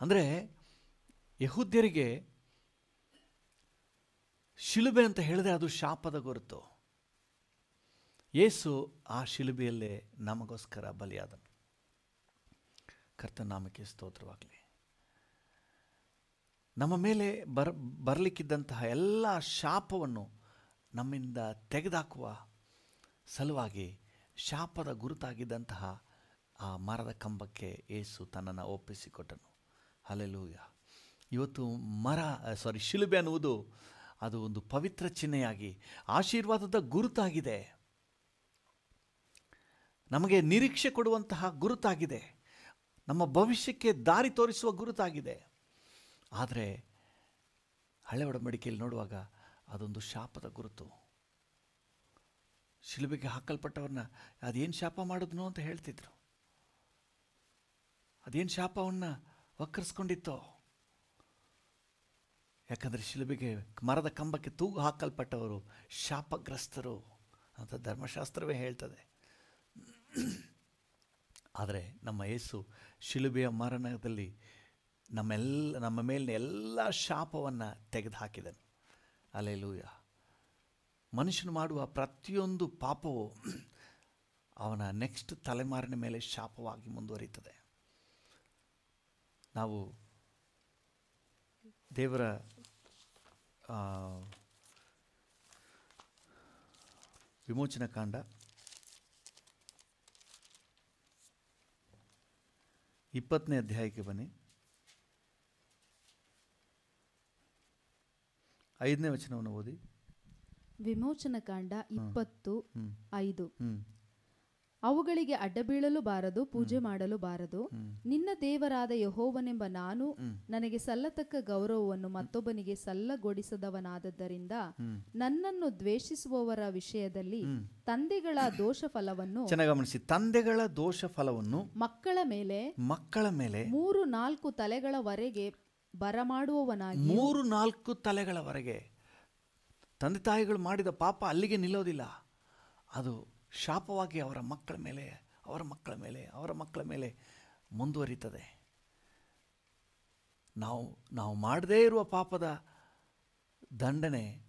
ಅಂದರೆ ಯಹೂದ್ಯರಿಗೆ ಶಿಲುಬೆ ಅಂತ ಹೇಳಿದ್ರೆ ಅದು ಶಾಪದ ಗುರುತು. ಯೇಸು ಆ ಶಿಲುಬೆಯಲ್ಲೇ ನಮಗೋಸ್ಕರ ಬಲಿಯಾದನು. ಕರ್ತನ ನಾಮಕ್ಕೆ ಸ್ತೋತ್ರವಾಗಲಿ. ನಮ್ಮ ಮೇಲೆ ಬರ್, ಬರಲಿಕ್ಕಿದ್ದಂತಹ ಎಲ್ಲ ಶಾಪವನ್ನು ನಮ್ಮಿಂದ ತೆಗೆದಾಕುವ ಸಲುವಾಗಿ ಶಾಪದ ಗುರುತಾಗಿದ್ದಂತಹ ಆ ಮರದ ಕಂಬಕ್ಕೆ ಏಸು ತನ್ನನ್ನು ಒಪ್ಪಿಸಿಕೊಟ್ಟನು. ಅಲ್ಲೆಲೂಯ ಇವತ್ತು ಮರ ಸಾರಿ ಶಿಲುಬೆ ಅನ್ನುವುದು ಅದು ಒಂದು ಪವಿತ್ರ ಚಿಹ್ನೆಯಾಗಿ, ಆಶೀರ್ವಾದದ ಗುರುತಾಗಿದೆ. ನಮಗೆ ನಿರೀಕ್ಷೆ ಕೊಡುವಂತಹ ಗುರುತಾಗಿದೆ. ನಮ್ಮ ಭವಿಷ್ಯಕ್ಕೆ ದಾರಿ ತೋರಿಸುವ ಗುರುತಾಗಿದೆ. ಆದರೆ ಹಳೆ ಒಡಂಬಡಿಕೆಯಲ್ಲಿ ನೋಡುವಾಗ ಅದೊಂದು ಶಾಪದ ಗುರುತು. ಶಿಲುಬೆಗೆ ಹಾಕಲ್ಪಟ್ಟವ್ರನ್ನ ಅದೇನು ಶಾಪ ಮಾಡಿದ್ನು ಅಂತ ಹೇಳ್ತಿದ್ರು. ಅದೇನು ಶಾಪವನ್ನು ವಕ್ರಿಸ್ಕೊಂಡಿತ್ತೋ. ಯಾಕಂದರೆ ಶಿಲುಬೆಗೆ ಮರದ ಕಂಬಕ್ಕೆ ತೂಗು ಹಾಕಲ್ಪಟ್ಟವರು ಶಾಪಗ್ರಸ್ತರು ಅಂತ ಧರ್ಮಶಾಸ್ತ್ರವೇ ಹೇಳ್ತದೆ. ಆದರೆ ನಮ್ಮ ಯೇಸು ಶಿಲುಬೆಯ ಮರಣದಲ್ಲಿ ನಮ್ಮೆಲ್ಲ ನಮ್ಮ ಮೇಲಿನ ಎಲ್ಲ ಶಾಪವನ್ನು ತೆಗೆದುಹಾಕಿದನು. ಅಲೆಲೂಯ. ಮನುಷ್ಯನು ಮಾಡುವ ಪ್ರತಿಯೊಂದು ಪಾಪವು ಅವನ ನೆಕ್ಸ್ಟ್ ತಲೆಮಾರಿನ ಮೇಲೆ ಶಾಪವಾಗಿ ಮುಂದುವರಿಯುತ್ತದೆ. ನಾವು ದೇವರ ಆ, ವಿಮೋಚನ ಕಾಂಡ ಇಪ್ಪತ್ತನೇ ಅಧ್ಯಾಯಕ್ಕೆ ಬನ್ನಿ. ಐದನೇ ವಚನವನ್ನು ಓದಿ. ವಿಮೋಚನ ಕಾಂಡ ಇಪ್ಪತ್ತು. ಐದು. ಅವುಗಳಿಗೆ ಅಡ್ಡಬೀಳಲು ಬಾರದು ಪೂಜೆ ಮಾಡಲು ಬಾರದು. ನಿನ್ನ ದೇವರಾದ ಯಹೋವನೆಂಬ ನಾನು ನನಗೆ ಸಲ್ಲತಕ್ಕ ಗೌರವವನ್ನು ಮತ್ತೊಬ್ಬನಿಗೆ ಸಲ್ಲಗೊಡಿಸದವನಾದದ್ದರಿಂದ ನನ್ನನ್ನು ದ್ವೇಷಿಸುವವರ ವಿಷಯದಲ್ಲಿ ತಂದೆಗಳ ದೋಷ ಫಲವನ್ನು ಗಮನಿಸಿ. ತಂದೆಗಳ ದೋಷ ಫಲವನ್ನು ಮಕ್ಕಳ ಮೇಲೆ ಮಕ್ಕಳ ಮೇಲೆ ಮೂರು ನಾಲ್ಕು ತಲೆಗಳವರೆಗೆ ಬರಮಾಡುವವನಾಗಿ ಮೂರು ನಾಲ್ಕು ತಲೆಗಳವರೆಗೆ ತಂದೆ ತಾಯಿಗಳು ಮಾಡಿದ ಪಾಪ ಅಲ್ಲಿಗೆ ನಿಲ್ಲೋದಿಲ್ಲ. ಅದು ಶಾಪವಾಗಿ ಅವರ ಮಕ್ಕಳ ಮೇಲೆ ಅವರ ಮಕ್ಕಳ ಮೇಲೆ ಅವರ ಮಕ್ಕಳ ಮೇಲೆ ಮುಂದುವರಿತದೆ. ನಾವು ನಾವು ಮಾಡದೇ ಇರುವ ಪಾಪದ ದಂಡನೆ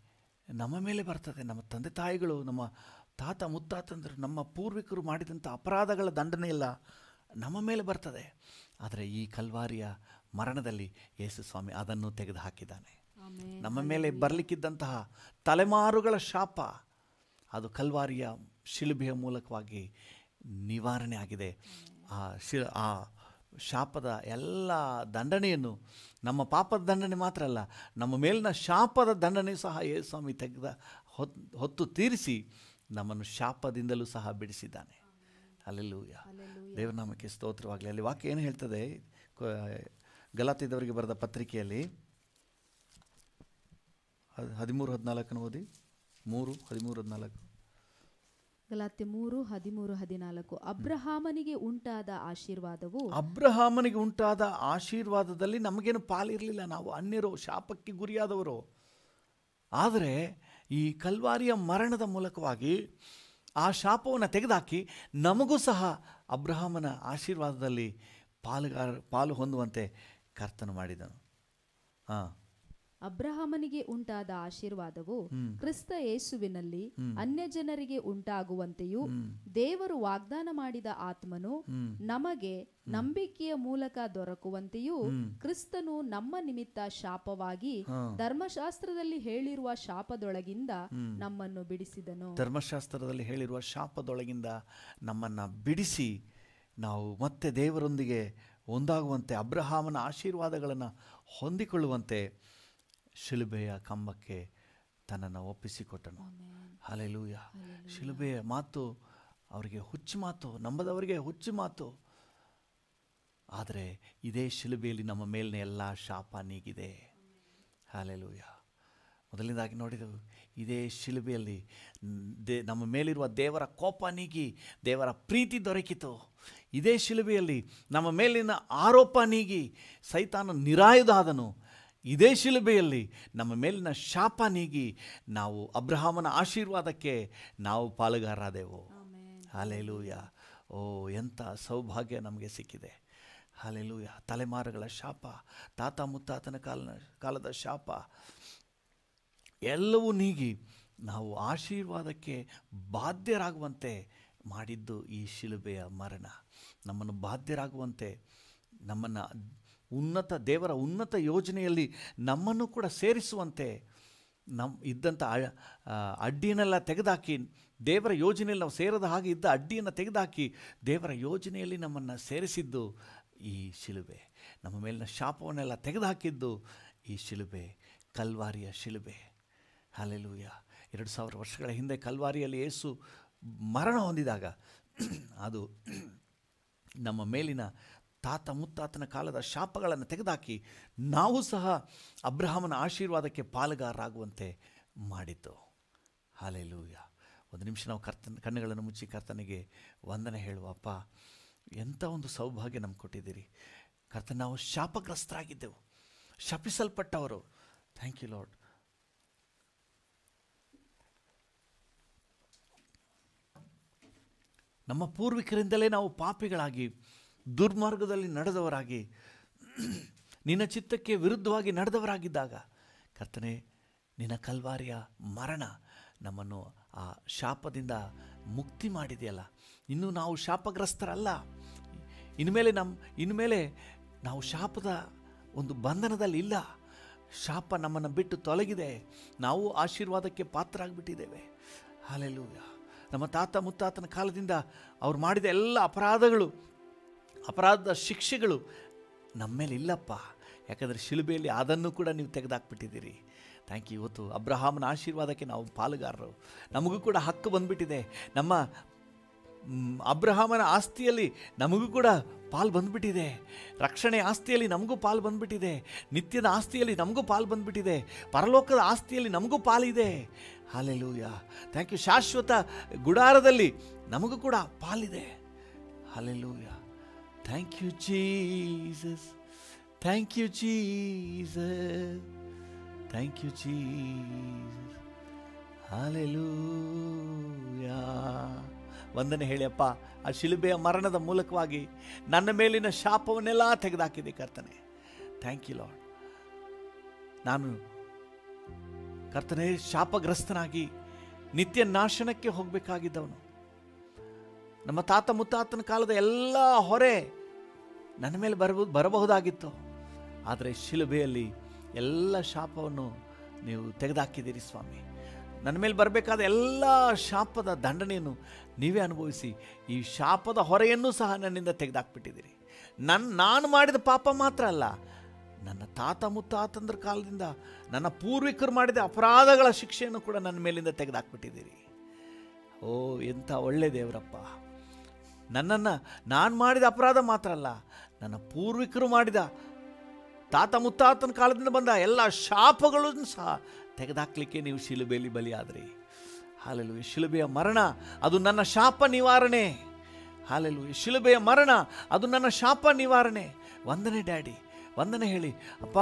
ನಮ್ಮ ಮೇಲೆ ಬರ್ತದೆ. ನಮ್ಮ ತಂದೆ ತಾಯಿಗಳು ನಮ್ಮ ತಾತ ಮುತ್ತಾತಂದರು ನಮ್ಮ ಪೂರ್ವಿಕರು ಮಾಡಿದಂಥ ಅಪರಾಧಗಳ ದಂಡನೆ ಇಲ್ಲ ನಮ್ಮ ಮೇಲೆ ಬರ್ತದೆ. ಆದರೆ ಈ ಕಲ್ವಾರಿಯ ಮರಣದಲ್ಲಿ ಯೇಸು ಸ್ವಾಮಿ ಅದನ್ನು ತೆಗೆದುಹಾಕಿದ್ದಾನೆ. ಹಾಕಿದ್ದಾನೆ ನಮ್ಮ ಮೇಲೆ ಬರಲಿಕ್ಕಿದ್ದಂತಹ ತಲೆಮಾರುಗಳ ಶಾಪ ಅದು ಕಲ್ವಾರಿಯ ಶಿಲುಬೆಯ ಮೂಲಕವಾಗಿ ನಿವಾರಣೆ ಆಗಿದೆ. ಆ ಶಿ ಆ ಶಾಪದ ಎಲ್ಲ ದಂಡನೆಯನ್ನು ನಮ್ಮ ಪಾಪದ ದಂಡನೆ ಮಾತ್ರ ಅಲ್ಲ ನಮ್ಮ ಮೇಲಿನ ಶಾಪದ ದಂಡನೆ ಸಹ ಸ್ವಾಮಿ ತೆಗೆದ ಹೊತ್ ಹೊತ್ತು ತೀರಿಸಿ ನಮ್ಮನ್ನು ಶಾಪದಿಂದಲೂ ಸಹ ಬಿಡಿಸಿದ್ದಾನೆ. ಅಲ್ಲೆಲ್ಲೂಯ ದೇವರ ನಾಮಕ್ಕೆ ಸ್ತೋತ್ರವಾಗಲಿ. ಅಲ್ಲಿ ವಾಕ್ಯ ಏನು ಹೇಳ್ತದೆ? ಗಲಾತಿದವರಿಗೆ ಬರೆದ ಪತ್ರಿಕೆಯಲ್ಲಿ ಹದ್- ಹದಿಮೂರು ಹದಿನಾಲ್ಕನ್ನು ಓದಿ. ಮೂರು ಹದಿಮೂರು ಹದಿನಾಲ್ಕು. ಗಲಾತ್ಯ ಮೂರು ಹದಿಮೂರು ಹದಿನಾಲ್ಕು. ಅಬ್ರಹಾಮನಿಗೆ ಉಂಟಾದ ಆಶೀರ್ವಾದವು? ಅಬ್ರಹಾಮನಿಗೆ ಉಂಟಾದ ಆಶೀರ್ವಾದದಲ್ಲಿ ನಮಗೇನು ಪಾಲಿರಲಿಲ್ಲ ನಾವು. ಅನ್ಯರು ಶಾಪಕ್ಕೆ ಗುರಿಯಾದವರು. ಆದರೆ ಈ ಕಲ್ವಾರಿಯ ಮರಣದ ಮೂಲಕವಾಗಿ ಆ ಶಾಪವನ್ನು ತೆಗೆದುಹಾಕಿ ನಮಗೂ ಸಹ ಅಬ್ರಹಾಮನ ಆಶೀರ್ವಾದದಲ್ಲಿ ಪಾಲುಗಾರ ಪಾಲು ಹೊಂದುವಂತೆ ಕರ್ತನು ಮಾಡಿದನು. ಹಾಂ. ಅಬ್ರಹಾಮನಿಗೆ ಉಂಟಾದ ಆಶೀರ್ವಾದವು ಕ್ರಿಸ್ತ ಯೇಸುವಿನಲ್ಲಿ ಅನ್ಯ ಜನರಿಗೆ ಉಂಟಾಗುವಂತೆಯೂ ದೇವರು ವಾಗ್ದಾನ ಮಾಡಿದ ಆತ್ಮನು ನಮಗೆ ನಂಬಿಕೆಯ ಮೂಲಕ ದೊರಕುವಂತೆಯೂ. ಕ್ರಿಸ್ತನು ನಮ್ಮ ನಿಮಿತ್ತ ಶಾಪವಾಗಿ ಧರ್ಮಶಾಸ್ತ್ರದಲ್ಲಿ ಹೇಳಿರುವ ಶಾಪದೊಳಗಿಂದ ನಮ್ಮನ್ನು ಬಿಡಿಸಿದನು. ಧರ್ಮಶಾಸ್ತ್ರದಲ್ಲಿ ಹೇಳಿರುವ ಶಾಪದೊಳಗಿಂದ ನಮ್ಮನ್ನ ಬಿಡಿಸಿ ನಾವು ಮತ್ತೆ ದೇವರೊಂದಿಗೆ ಒಂದಾಗುವಂತೆ ಅಬ್ರಹಾಮನ ಆಶೀರ್ವಾದಗಳನ್ನು ಹೊಂದಿಕೊಳ್ಳುವಂತೆ ಶಿಲುಬೆಯ ಕಂಬಕ್ಕೆ ತನ್ನನ್ನು ಒಪ್ಪಿಸಿಕೊಟ್ಟನು. ಹಲೆಲೂಯ ಶಿಲುಬೆಯ ಮಾತು ಅವರಿಗೆ ಹುಚ್ಚು ಮಾತು ನಂಬದವರಿಗೆ ಹುಚ್ಚು ಮಾತು. ಆದರೆ ಇದೇ ಶಿಲುಬೆಯಲ್ಲಿ ನಮ್ಮ ಮೇಲಿನ ಎಲ್ಲ ಶಾಪ ನೀಗಿದೆ. ಹಾಲೆಲೂಯ ಮೊದಲನೇದಾಗಿ ನೋಡಿದೆವು ಇದೇ ಶಿಲುಬೆಯಲ್ಲಿ ದೇ ನಮ್ಮ ಮೇಲಿರುವ ದೇವರ ಕೋಪ ನೀಗಿ ದೇವರ ಪ್ರೀತಿ ದೊರಕಿತು. ಇದೇ ಶಿಲುಬೆಯಲ್ಲಿ ನಮ್ಮ ಮೇಲಿನ ಆರೋಪ ನೀಗಿ ಸೈತಾನ ನಿರಾಯುಧಾದನು. ಇದೇ ಶಿಲುಬೆಯಲ್ಲಿ ನಮ್ಮ ಮೇಲಿನ ಶಾಪ ನೀಗಿ ನಾವು ಅಬ್ರಹಾಮನ ಆಶೀರ್ವಾದಕ್ಕೆ ನಾವು ಪಾಲುಗಾರಾದೆವು ಹಾಲೆಲೂಯ. ಓ ಎಂಥ ಸೌಭಾಗ್ಯ ನಮಗೆ ಸಿಕ್ಕಿದೆ. ಹಾಲೆಲೂಯ. ತಲೆಮಾರುಗಳ ಶಾಪ ತಾತ ಮುತ್ತಾತನ ಕಾಲ ಕಾಲದ ಶಾಪ. ಎಲ್ಲವೂ ನೀಗಿ ನಾವು ಆಶೀರ್ವಾದಕ್ಕೆ ಬಾಧ್ಯರಾಗುವಂತೆ ಮಾಡಿದ್ದು ಈ ಶಿಲುಬೆಯ ಮರಣ. ನಮ್ಮನ್ನು ಬಾಧ್ಯರಾಗುವಂತೆ ನಮ್ಮನ್ನು ಉನ್ನತ ದೇವರ ಉನ್ನತ ಯೋಜನೆಯಲ್ಲಿ ನಮ್ಮನ್ನು ಕೂಡ ಸೇರಿಸುವಂತೆ ನಮ್ಮ ಇದ್ದಂಥ ಅಡ್ಡಿಯನ್ನೆಲ್ಲ ತೆಗೆದುಹಾಕಿ ದೇವರ ಯೋಜನೆಯಲ್ಲಿ ನಾವು ಸೇರದ ಹಾಗೆ ಇದ್ದ ಅಡ್ಡಿಯನ್ನು ತೆಗೆದುಹಾಕಿ ದೇವರ ಯೋಜನೆಯಲ್ಲಿ ನಮ್ಮನ್ನು ಸೇರಿಸಿದ್ದು ಈ ಶಿಲುಬೆ. ನಮ್ಮ ಮೇಲಿನ ಶಾಪವನ್ನೆಲ್ಲ ತೆಗೆದುಹಾಕಿದ್ದು ಈ ಶಿಲುಬೆ, ಕಲ್ವಾರಿಯ ಶಿಲುಬೆ. ಹಾಲೆಲೂಯ ಎರಡು ಸಾವಿರ ವರ್ಷಗಳ ಹಿಂದೆ ಕಲ್ವಾರಿಯಲ್ಲಿ ಯೇಸು ಮರಣ ಹೊಂದಿದಾಗ ಅದು ನಮ್ಮ ಮೇಲಿನ ತಾತ ಮುತ್ತಾತನ ಕಾಲದ ಶಾಪಗಳನ್ನು ತೆಗೆದುಹಾಕಿ ನಾವು ಸಹ ಅಬ್ರಹಾಮನ ಆಶೀರ್ವಾದಕ್ಕೆ ಪಾಲುಗಾರರಾಗುವಂತೆ ಮಾಡಿತು. ಹಾಲೆಲೂಯ. ಒಂದು ನಿಮಿಷ ನಾವು ಕರ್ತನ ಕಣ್ಣುಗಳನ್ನು ಮುಚ್ಚಿ ಕರ್ತನಿಗೆ ವಂದನೆ ಹೇಳುವಪ್ಪ ಎಂಥ ಒಂದು ಸೌಭಾಗ್ಯ ನಮ್ಗೆ ಕೊಟ್ಟಿದ್ದೀರಿ. ಕರ್ತನ, ನಾವು ಶಾಪಗ್ರಸ್ತರಾಗಿದ್ದೆವು. ಶಪಿಸಲ್ಪಟ್ಟವರು. ಥ್ಯಾಂಕ್ ಯು ಲಾರ್ಡ್ ನಮ್ಮ ಪೂರ್ವಿಕರಿಂದಲೇ ನಾವು ಪಾಪಿಗಳಾಗಿ ದುರ್ಮಾರ್ಗದಲ್ಲಿ ನಡೆದವರಾಗಿ, ನಿನ್ನ ಚಿತ್ತಕ್ಕೆ ವಿರುದ್ಧವಾಗಿ ನಡೆದವರಾಗಿದ್ದಾಗ, ಕರ್ತನೆ, ನಿನ್ನ ಕಲ್ವಾರಿಯ ಮರಣ ನಮ್ಮನ್ನು ಆ ಶಾಪದಿಂದ ಮುಕ್ತಿ ಮಾಡಿದೆಯಲ್ಲ. ಇನ್ನು ನಾವು ಶಾಪಗ್ರಸ್ತರಲ್ಲ. ಇನ್ಮೇಲೆ ನಮ್ಮ ಇನ್ಮೇಲೆ ನಾವು ಶಾಪದ ಒಂದು ಬಂಧನದಲ್ಲಿ ಇಲ್ಲ. ಶಾಪ ನಮ್ಮನ್ನು ಬಿಟ್ಟು ತೊಲಗಿದೆ. ನಾವು ಆಶೀರ್ವಾದಕ್ಕೆ ಪಾತ್ರರಾಗಿಬಿಟ್ಟಿದ್ದೇವೆ. ಹಾಲೆಲ್ಲೂ ನಮ್ಮ ತಾತ ಮುತ್ತಾತನ ಕಾಲದಿಂದ ಅವ್ರು ಮಾಡಿದ ಎಲ್ಲ ಅಪರಾಧಗಳು ಅಪರಾಧದ ಶಿಕ್ಷೆಗಳು ನಮ್ಮ ಮೇಲೆ ಇಲ್ಲಪ್ಪ. ಯಾಕಂದರೆ ಶಿಲುಬೆಯಲ್ಲಿ ಅದನ್ನು ಕೂಡ ನೀವು ತೆಗೆದಾಕ್ಬಿಟ್ಟಿದ್ದೀರಿ. Thank you. ಇವತ್ತು ಅಬ್ರಹಾಮನ ಆಶೀರ್ವಾದಕ್ಕೆ ನಾವು ಪಾಲುಗಾರರು. ನಮಗೂ ಕೂಡ ಹಕ್ಕು ಬಂದುಬಿಟ್ಟಿದೆ. ನಮ್ಮ ಅಬ್ರಹಾಮನ ಆಸ್ತಿಯಲ್ಲಿ ನಮಗೂ ಕೂಡ ಪಾಲು ಬಂದುಬಿಟ್ಟಿದೆ. ರಕ್ಷಣೆ ಆಸ್ತಿಯಲ್ಲಿ ನಮಗೂ ಪಾಲು ಬಂದುಬಿಟ್ಟಿದೆ. ನಿತ್ಯದ ಆಸ್ತಿಯಲ್ಲಿ ನಮಗೂ ಪಾಲು ಬಂದುಬಿಟ್ಟಿದೆ. ಪರಲೋಕದ ಆಸ್ತಿಯಲ್ಲಿ ನಮಗೂ ಪಾಲಿದೆ. ಹಾಲೆಲೂಯ. Thank you. ಶಾಶ್ವತ ಗುಡಾರದಲ್ಲಿ ನಮಗೂ ಕೂಡ ಪಾಲಿದೆ. Hallelujah. Thank you, Jesus. Thank you, Jesus. Thank you, Jesus. Hallelujah ವಂದನೆ ಹೇಳಿಯಪ್ಪ ಆ ಶಿಲುಬೆಯ ಮರಣದ ಮೂಲಕವಾಗಿ ನನ್ನ ಮೇಲಿನ ಶಾಪವನ್ನೆಲ್ಲ ತೆಗೆದುಹಾಕಿದೆ ಕರ್ತನೆ ಥ್ಯಾಂಕ್ ಯು ಲಾರ್ಡ್ ನಾನು ಕರ್ತನೆ ಶಾಪಗ್ರಸ್ತನಾಗಿ ನಿತ್ಯ ನಾಶನಕ್ಕೆ ಹೋಗಬೇಕಾಗಿದ್ದವನು ನಮ್ಮ ತಾತ ಮುತ್ತಾತನ ಕಾಲದ ಎಲ್ಲ ಹೊರೆ ನನ್ನ ಮೇಲೆ ಬರಬಹುದು ಬರಬಹುದಾಗಿತ್ತು. ಆದರೆ ಶಿಲುಬೆಯಲ್ಲಿ ಎಲ್ಲ ಶಾಪವನ್ನು ನೀವು ತೆಗೆದುಹಾಕಿದ್ದೀರಿ ಸ್ವಾಮಿ. ನನ್ನ ಮೇಲೆ ಬರಬೇಕಾದ ಎಲ್ಲ ಶಾಪದ ದಂಡನೆಯನ್ನು ನೀವೇ ಅನುಭವಿಸಿ, ಈ ಶಾಪದ ಹೊರೆಯನ್ನು ಸಹ ನನ್ನಿಂದ ತೆಗೆದಾಕ್ಬಿಟ್ಟಿದ್ದೀರಿ. ನನ್ನ ನಾನು ಮಾಡಿದ ಪಾಪ ಮಾತ್ರ ಅಲ್ಲ, ನನ್ನ ತಾತ ಮುತ್ತಾತಂದ್ರ ಕಾಲದಿಂದ ನನ್ನ ಪೂರ್ವಿಕರು ಮಾಡಿದ ಅಪರಾಧಗಳ ಶಿಕ್ಷೆಯನ್ನು ಕೂಡ ನನ್ನ ಮೇಲಿಂದ ತೆಗೆದಾಕ್ಬಿಟ್ಟಿದ್ದೀರಿ. ಓ, ಎಂಥ ಒಳ್ಳೆ ದೇವರಪ್ಪ. ನನ್ನನ್ನು ನಾನು ಮಾಡಿದ ಅಪರಾಧ ಮಾತ್ರ ಅಲ್ಲ, ನನ್ನ ಪೂರ್ವಿಕರು ಮಾಡಿದ ತಾತ ಮುತ್ತಾತನ ಕಾಲದಿಂದ ಬಂದ ಎಲ್ಲ ಶಾಪಗಳನ್ನು ಸಹ ತೆಗೆದಾಕ್ಲಿಕ್ಕೆ ನೀವು ಶಿಲುಬೆಯಲ್ಲಿ ಬಲಿಯಾದ್ರಿ. ಹಾಲೆಲು ಶಿಲುಬೆಯ ಮರಣ, ಅದು ನನ್ನ ಶಾಪ ನಿವಾರಣೆ. ಹಾಲೆಲು ಶಿಲುಬೆಯ ಮರಣ, ಅದು ನನ್ನ ಶಾಪ ನಿವಾರಣೆ. ವಂದನೆ ಡ್ಯಾಡಿ, ವಂದನೆ ಹೇಳಿ. ಅಪ್ಪ,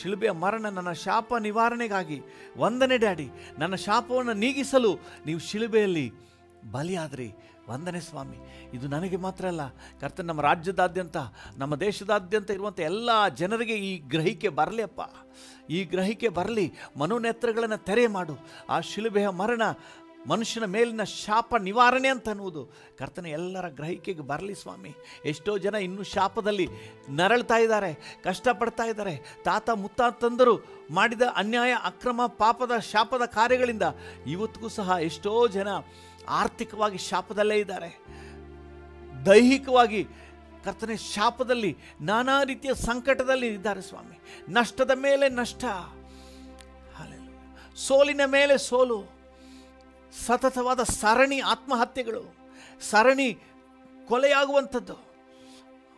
ಶಿಲುಬೆಯ ಮರಣ ನನ್ನ ಶಾಪ ನಿವಾರಣೆಗಾಗಿ. ವಂದನೆ ಡ್ಯಾಡಿ, ನನ್ನ ಶಾಪವನ್ನು ನೀಗಿಸಲು ನೀವು ಶಿಲುಬೆಯಲ್ಲಿ ಬಲಿಯಾದ್ರಿ. ವಂದನೆ ಸ್ವಾಮಿ. ಇದು ನನಗೆ ಮಾತ್ರ ಅಲ್ಲ, ಕರ್ತನ ನಮ್ಮ ರಾಜ್ಯದಾದ್ಯಂತ, ನಮ್ಮ ದೇಶದಾದ್ಯಂತ ಇರುವಂಥ ಎಲ್ಲ ಜನರಿಗೆ ಈ ಗ್ರಹಿಕೆ ಬರಲಿ ಅಪ್ಪ. ಈ ಗ್ರಹಿಕೆ ಬರಲಿ, ಮನೋನೇತ್ರಗಳನ್ನು ತೆರೆ ಮಾಡು. ಆ ಶಿಲುಬೆಯ ಮರಣ, ಮನುಷ್ಯನ ಮೇಲಿನ ಶಾಪ ನಿವಾರಣೆ ಅಂತ ಅನ್ನುವುದು ಕರ್ತನ ಎಲ್ಲರ ಗ್ರಹಿಕೆಗೆ ಬರಲಿ ಸ್ವಾಮಿ. ಎಷ್ಟೋ ಜನ ಇನ್ನೂ ಶಾಪದಲ್ಲಿ ನರಳ್ತಾ ಇದ್ದಾರೆ, ಕಷ್ಟಪಡ್ತಾ ಇದ್ದಾರೆ. ತಾತ ಮುತ್ತಾತಂದರು ಮಾಡಿದ ಅನ್ಯಾಯ, ಅಕ್ರಮ, ಪಾಪದ, ಶಾಪದ ಕಾರ್ಯಗಳಿಂದ ಇವತ್ತಿಗೂ ಸಹ ಎಷ್ಟೋ ಜನ ಆರ್ಥಿಕವಾಗಿ ಶಾಪದಲ್ಲೇ ಇದ್ದಾರೆ. ದೈಹಿಕವಾಗಿ ಕರ್ತನೆ ಶಾಪದಲ್ಲಿ ನಾನಾ ರೀತಿಯ ಸಂಕಟದಲ್ಲಿ ಇದ್ದಾರೆ ಸ್ವಾಮಿ. ನಷ್ಟದ ಮೇಲೆ ನಷ್ಟ. ಸೋಲಿನ ಮೇಲೆ ಸೋಲು. ಸತತವಾದ ಸರಣಿ ಆತ್ಮಹತ್ಯೆಗಳು. ಸರಣಿ ಕೊಲೆಯಾಗುವಂಥದ್ದು.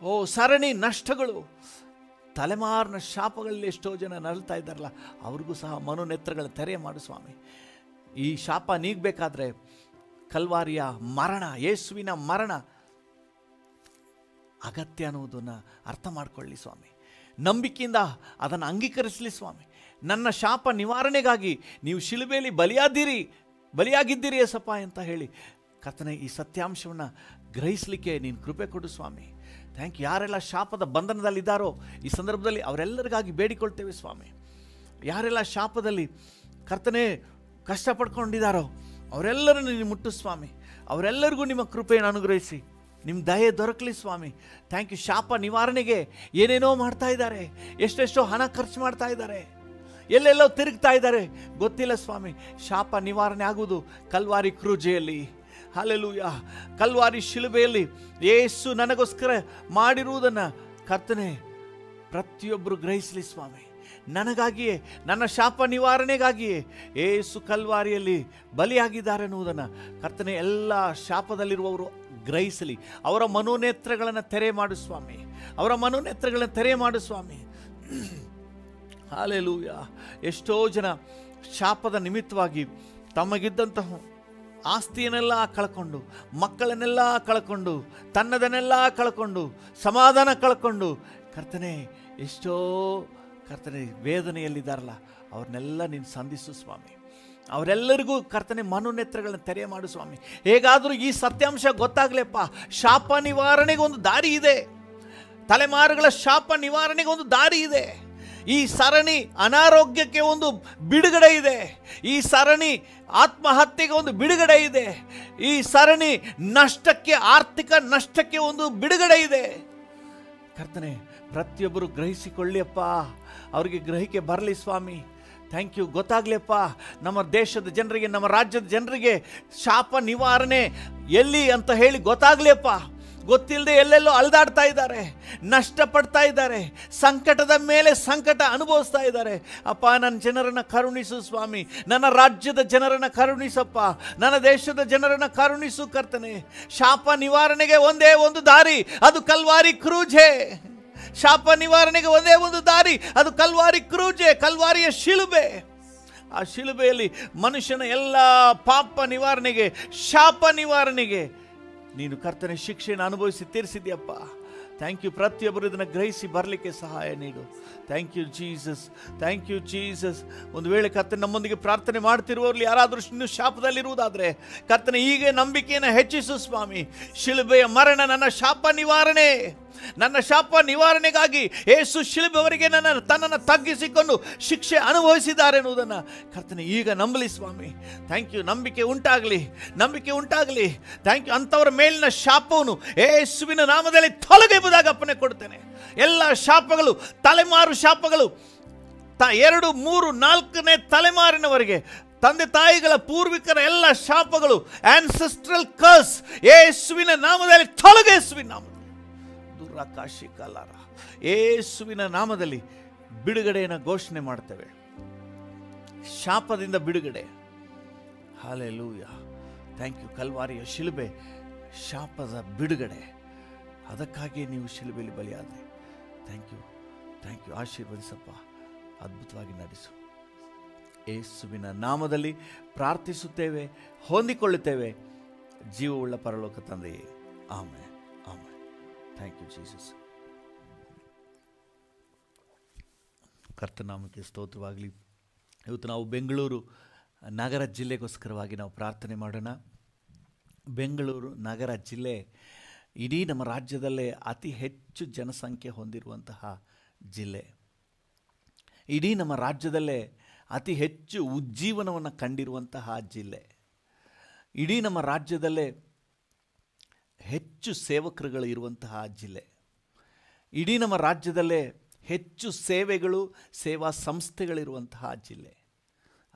ಓ, ಸರಣಿ ನಷ್ಟಗಳು. ತಲೆಮಾರಿನ ಶಾಪಗಳಲ್ಲಿ ಎಷ್ಟೋ ಜನ ನರಳ್ತಾ ಇದ್ದಾರಲ್ಲ, ಅವ್ರಿಗೂ ಸಹ ಮನೋನೆತ್ರಗಳ ತೆರೆ ಮಾಡು ಸ್ವಾಮಿ. ಈ ಶಾಪ ನೀಗಬೇಕಾದ್ರೆ ಕಲ್ವಾರಿಯ ಮರಣ, ಯೇಸುವಿನ ಮರಣ. ಅಗತ್ಯ ಅನ್ನೋದನ್ನು ಅರ್ಥ ಮಾಡಿಕೊಳ್ಳಿ ಸ್ವಾಮಿ. ನಂಬಿಕೆಯಿಂದ ಅದನ್ನು ಅಂಗೀಕರಿಸಲಿ ಸ್ವಾಮಿ. ನನ್ನ ಶಾಪ ನಿವಾರಣೆಗಾಗಿ ನೀವು ಶಿಲುಬೆಯಲ್ಲಿ ಬಲಿಯಾದಿರಿ, ಬಲಿಯಾಗಿದ್ದೀರಿ ಎಸಪ್ಪ ಅಂತ ಹೇಳಿ ಕರ್ತನೆ ಈ ಸತ್ಯಾಂಶವನ್ನು ಗ್ರಹಿಸಲಿಕ್ಕೆ ನೀನು ಕೃಪೆ ಕೊಡು ಸ್ವಾಮಿ. ಥ್ಯಾಂಕ್ ಯಾರೆಲ್ಲ ಶಾಪದ ಬಂಧನದಲ್ಲಿದ್ದಾರೋ ಈ ಸಂದರ್ಭದಲ್ಲಿ ಅವರೆಲ್ಲರಿಗಾಗಿ ಬೇಡಿಕೊಳ್ತೇವೆ ಸ್ವಾಮಿ. ಯಾರೆಲ್ಲ ಶಾಪದಲ್ಲಿ ಕರ್ತನೆ ಕಷ್ಟಪಡ್ಕೊಂಡಿದ್ದಾರೋ ಅವರೆಲ್ಲರನ್ನು ನೀನು ಮುಟ್ಟು ಸ್ವಾಮಿ. ಅವರೆಲ್ಲರಿಗೂ ನಿಮ್ಮ ಕೃಪೆಯನ್ನು ಅನುಗ್ರಹಿಸಿ. ನಿಮ್ಮ ದಯೆ ದೊರಕಲಿ ಸ್ವಾಮಿ. ಥ್ಯಾಂಕ್ ಯು ಶಾಪ ನಿವಾರಣೆಗೆ ಏನೇನೋ ಮಾಡ್ತಾ ಇದ್ದಾರೆ. ಎಷ್ಟೆಷ್ಟೋ ಹಣ ಖರ್ಚು ಮಾಡ್ತಾ ಇದ್ದಾರೆ. ಎಲ್ಲೆಲ್ಲೋ ತಿರುಗ್ತಾ ಇದ್ದಾರೆ. ಗೊತ್ತಿಲ್ಲ ಸ್ವಾಮಿ. ಶಾಪ ನಿವಾರಣೆ ಆಗುವುದು ಕಲ್ವಾರಿ ಕ್ರೂಜೆಯಲ್ಲಿ. ಹಾಲೆಲೂಯ ಕಲ್ವಾರಿ ಶಿಲುಬೆಯಲ್ಲಿ ಏಸು ನನಗೋಸ್ಕರ ಮಾಡಿರುವುದನ್ನು ಕರ್ತನೆ ಪ್ರತಿಯೊಬ್ಬರು ಗ್ರಹಿಸಲಿ ಸ್ವಾಮಿ. ನನಗಾಗಿಯೇ, ನನ್ನ ಶಾಪ ನಿವಾರಣೆಗಾಗಿಯೇ ಏಸು ಕಲ್ವಾರಿಯಲ್ಲಿ ಬಲಿಯಾಗಿದ್ದಾರೆ ಎನ್ನುವುದನ್ನು ಕರ್ತನೆ ಎಲ್ಲ ಶಾಪದಲ್ಲಿರುವವರು ಗ್ರಹಿಸಲಿ. ಅವರ ಮನೋನೇತ್ರಗಳನ್ನು ತೆರೆ ಮಾಡು ಸ್ವಾಮಿ. ಅವರ ಮನೋನೇತ್ರಗಳನ್ನು ತೆರೆ ಮಾಡು ಸ್ವಾಮಿ. ಹಾಲೆಲೂಯ. ಎಷ್ಟೋ ಜನ ಶಾಪದ ನಿಮಿತ್ತವಾಗಿ ತಮಗಿದ್ದಂತಹ ಆಸ್ತಿಯನ್ನೆಲ್ಲ ಕಳ್ಕೊಂಡು, ಮಕ್ಕಳನ್ನೆಲ್ಲ ಕಳ್ಕೊಂಡು, ತನ್ನದನ್ನೆಲ್ಲ ಕಳ್ಕೊಂಡು, ಸಮಾಧಾನ ಕಳ್ಕೊಂಡು ಕರ್ತನೆ ಎಷ್ಟೋ ಕರ್ತನೆ, ವೇದನೆಯಲ್ಲಿದ್ದಾರಲ್ಲ, ಅವ್ರನ್ನೆಲ್ಲ ನೀನು ಸಂಧಿಸು ಸ್ವಾಮಿ. ಅವರೆಲ್ಲರಿಗೂ ಕರ್ತನೆ ಮನೋನೇತ್ರಗಳನ್ನ ತೆರೆ ಮಾಡು ಸ್ವಾಮಿ. ಹೇಗಾದರೂ ಈ ಸತ್ಯಾಂಶ ಗೊತ್ತಾಗಲೇಪ್ಪ, ಶಾಪ ನಿವಾರಣೆಗೆ ಒಂದು ದಾರಿ ಇದೆ. ತಲೆಮಾರುಗಳ ಶಾಪ ನಿವಾರಣೆಗೆ ಒಂದು ದಾರಿ ಇದೆ. ಈ ಸರಣಿ ಅನಾರೋಗ್ಯಕ್ಕೆ ಒಂದು ಬಿಡುಗಡೆ ಇದೆ. ಈ ಸರಣಿ ಆತ್ಮಹತ್ಯೆಗೆ ಒಂದು ಬಿಡುಗಡೆ ಇದೆ. ಈ ಸರಣಿ ನಷ್ಟಕ್ಕೆ, ಆರ್ಥಿಕ ನಷ್ಟಕ್ಕೆ ಒಂದು ಬಿಡುಗಡೆ ಇದೆ. ಕರ್ತನೆ, ಪ್ರತಿಯೊಬ್ಬರು ಗ್ರಹಿಸಿಕೊಳ್ಳಿಯಪ್ಪ. ಅವರಿಗೆ ಗ್ರಹಿಕೆ ಬರಲಿ ಸ್ವಾಮಿ. ಥ್ಯಾಂಕ್ ಯು ಗೊತ್ತಾಗ್ಲಿಯಪ್ಪ, ನಮ್ಮ ದೇಶದ ಜನರಿಗೆ, ನಮ್ಮ ರಾಜ್ಯದ ಜನರಿಗೆ ಶಾಪ ನಿವಾರಣೆ ಎಲ್ಲಿ ಅಂತ ಹೇಳಿ ಗೊತ್ತಾಗ್ಲಿಯಪ್ಪ. ಗೊತ್ತಿಲ್ಲದೆ ಎಲ್ಲೆಲ್ಲೋ ಅಲ್ದಾಡ್ತಾ ಇದ್ದಾರೆ, ನಷ್ಟಪಡ್ತಾ ಇದ್ದಾರೆ, ಸಂಕಟದ ಮೇಲೆ ಸಂಕಟ ಅನುಭವಿಸ್ತಾ ಇದ್ದಾರೆ. ಅಪ್ಪ, ನನ್ನ ಜನರನ್ನು ಕರುಣಿಸು ಸ್ವಾಮಿ. ನನ್ನ ರಾಜ್ಯದ ಜನರನ್ನು ಕರುಣಿಸಪ್ಪ. ನನ್ನ ದೇಶದ ಜನರನ್ನು ಕರುಣಿಸು ಕರ್ತನೆ. ಶಾಪ ನಿವಾರಣೆಗೆ ಒಂದೇ ಒಂದು ದಾರಿ, ಅದು ಕಲ್ವಾರಿ ಕ್ರೂಜೆ. ಶಾಪ ನಿವಾರಣೆಗೆ ಒಂದೇ ಒಂದು ದಾರಿ, ಅದು ಕಲ್ವಾರಿ ಕ್ರೂಜೆ, ಕಲ್ವಾರಿಯ ಶಿಲುಬೆ. ಆ ಶಿಲುಬೆಯಲ್ಲಿ ಮನುಷ್ಯನ ಎಲ್ಲ ಪಾಪ ನಿವಾರಣೆಗೆ, ಶಾಪ ನಿವಾರಣೆಗೆ ನೀನು ಕರ್ತನೆ ಶಿಕ್ಷೆಯನ್ನು ಅನುಭವಿಸಿ ತೀರಿಸಿದ್ಯಪ್ಪ ಥ್ಯಾಂಕ್ ಯು ಪ್ರತಿಯೊಬ್ಬರು ಇದನ್ನು ಗ್ರಹಿಸಿ ಬರಲಿಕ್ಕೆ ಸಹಾಯ ನೀಡು. Thank you Jesus thank you Jesus ಒಂದು ವೇಳೆ ಕತ್ತೆ ನಮ್ಮೊಂದಿಗೆ ಪ್ರಾರ್ಥನೆ ಮಾಡ್ತಿರುವವರಲ್ಲಿ ಯಾರಾದರೂ ಇನ್ನೂ ಶಾಪದಲ್ಲಿರುವುದಾದರೆ ಕರ್ತನೆ ಹೀಗೆ ನಂಬಿಕೆಯನ್ನು ಹೆಚ್ಚಿಸು ಸ್ವಾಮಿ. ಶಿಲುಬೆಯ ಮರಣ ನನ್ನ ಶಾಪ ನಿವಾರಣೆ. ನನ್ನ ಶಾಪ ನಿವಾರಣೆಗಾಗಿ ಏಸು ಶಿಲುಬೆವರಿಗೆ ನನ್ನ ತನ್ನನ್ನು ತಗ್ಗಿಸಿಕೊಂಡು ಶಿಕ್ಷೆ ಅನುಭವಿಸಿದ್ದಾರೆ ಎನ್ನುವುದನ್ನು ಕರ್ತನೆ ಈಗ ನಂಬಲಿ ಸ್ವಾಮಿ. ಥ್ಯಾಂಕ್ ಯು ನಂಬಿಕೆ ಉಂಟಾಗಲಿ. ನಂಬಿಕೆ ಉಂಟಾಗಲಿ. ಥ್ಯಾಂಕ್ ಯು ಅಂಥವರ ಮೇಲಿನ ಶಾಪವನ್ನು ಏಸುವಿನ ನಾಮದಲ್ಲಿ ತೊಲಗೆಂಬುದಾಗಿ ಅಪ್ಪನೆ ಕೊಡ್ತೇನೆ. ಎಲ್ಲ ಶಾಪಗಳು, ತಲೆಮಾರು ಶಾಪಗಳು, ತ ಎರಡು, ಮೂರು, ನಾಲ್ಕನೇ ತಲೆಮಾರಿನವರೆಗೆ, ತಂದೆ ತಾಯಿಗಳ ಪೂರ್ವಿಕರ ಎಲ್ಲ ಶಾಪಗಳು ಆನ್ಸೆಸ್ಟ್ರಲ್ ಕರ್ಸ್ ಯೇಸುವಿನ ನಾಮದಲ್ಲಿ ತೊಲಗೆ ಯೇಸುವಿನ ನಾಮ ದುರಾಕಾಶಿ ಕಲಾರ, ಯೇಸುವಿನ ನಾಮದಲ್ಲಿ ಬಿಡುಗಡೆಯನ್ನು ಘೋಷಣೆ ಮಾಡ್ತೇವೆ. ಶಾಪದಿಂದ ಬಿಡುಗಡೆ. ಹಾಲೆ ಲೂಯ ಥ್ಯಾಂಕ್ ಯು ಕಲ್ವಾರಿಯ ಶಿಲುಬೆ, ಶಾಪದ ಬಿಡುಗಡೆ. ಅದಕ್ಕಾಗಿ ನೀವು ಶಿಲುಬೆಯಲ್ಲಿ ಬಲಿಯಾದರೆ. ಥ್ಯಾಂಕ್ ಯು ಥ್ಯಾಂಕ್ ಯು ಆಶೀರ್ವದಿಸಪ್ಪ. ಅದ್ಭುತವಾಗಿ ನಡೆಸು. ಏಸುವಿನ ನಾಮದಲ್ಲಿ ಪ್ರಾರ್ಥಿಸುತ್ತೇವೆ, ಹೊಂದಿಕೊಳ್ಳುತ್ತೇವೆ. ಜೀವವುಳ್ಳ ಪರಲೋಕ ತಂದೆಯೇ. ಆಮೆ ಆಮೆ ಥ್ಯಾಂಕ್ ಯು ಜೀಸಸ್ ಕರ್ತನಾಮಕ್ಕೆ ಸ್ತೋತ್ರವಾಗಲಿ. ಇವತ್ತು ನಾವು ಬೆಂಗಳೂರು ನಗರ ಜಿಲ್ಲೆಗೋಸ್ಕರವಾಗಿ ನಾವು ಪ್ರಾರ್ಥನೆ ಮಾಡೋಣ. ಬೆಂಗಳೂರು ನಗರ ಜಿಲ್ಲೆ ಇಡೀ ನಮ್ಮ ರಾಜ್ಯದಲ್ಲೇ ಅತಿ ಹೆಚ್ಚು ಜನಸಂಖ್ಯೆ ಹೊಂದಿರುವಂತಹ ಜಿಲ್ಲೆ. ಇಡೀ ನಮ್ಮ ರಾಜ್ಯದಲ್ಲೇ ಅತಿ ಹೆಚ್ಚು ಉಜ್ಜೀವನವನ್ನು ಕಂಡಿರುವಂತಹ ಜಿಲ್ಲೆ. ಇಡೀ ನಮ್ಮ ರಾಜ್ಯದಲ್ಲೇ ಹೆಚ್ಚು ಸೇವಕರುಗಳು ಇರುವಂತಹ ಜಿಲ್ಲೆ. ಇಡೀ ನಮ್ಮ ರಾಜ್ಯದಲ್ಲೇ ಹೆಚ್ಚು ಸೇವೆಗಳು, ಸೇವಾ ಸಂಸ್ಥೆಗಳಿರುವಂತಹ ಜಿಲ್ಲೆ.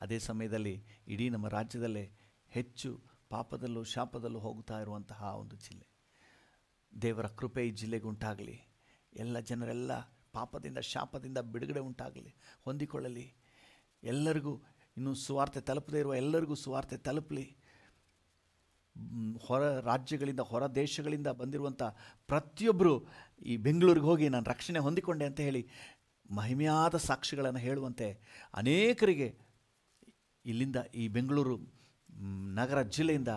ಅದೇ ಸಮಯದಲ್ಲಿ ಇಡೀ ನಮ್ಮ ರಾಜ್ಯದಲ್ಲೇ ಹೆಚ್ಚು ಪಾಪದಲ್ಲೂ ಶಾಪದಲ್ಲೂ ಹೋಗ್ತಾ ಇರುವಂತಹ ಒಂದು ಜಿಲ್ಲೆ. ದೇವರ ಕೃಪೆ ಈ ಜಿಲ್ಲೆಗೆ ಉಂಟಾಗಲಿ. ಎಲ್ಲ ಜನರೆಲ್ಲ ಪಾಪದಿಂದ, ಶಾಪದಿಂದ ಬಿಡುಗಡೆ ಉಂಟಾಗಲಿ, ಹೊಂದಿಕೊಳ್ಳಲಿ. ಎಲ್ಲರಿಗೂ ಇನ್ನೂ ಸುವಾರ್ತೆ ತಲುಪದೇ ಇರುವ ಎಲ್ಲರಿಗೂ ಸುವಾರ್ತೆ ತಲುಪಲಿ. ಹೊರ ರಾಜ್ಯಗಳಿಂದ, ಹೊರ ದೇಶಗಳಿಂದ ಬಂದಿರುವಂಥ ಪ್ರತಿಯೊಬ್ಬರು ಈ ಬೆಂಗಳೂರಿಗೆ ಹೋಗಿ ನಾನು ರಕ್ಷಣೆ ಹೊಂದಿಕೊಂಡೆ ಅಂತ ಹೇಳಿ ಮಹಿಮೆಯಾದ ಸಾಕ್ಷಿಗಳನ್ನು ಹೇಳುವಂತೆ ಅನೇಕರಿಗೆ ಇಲ್ಲಿಂದ ಈ ಬೆಂಗಳೂರು ನಗರ ಜಿಲ್ಲೆಯಿಂದ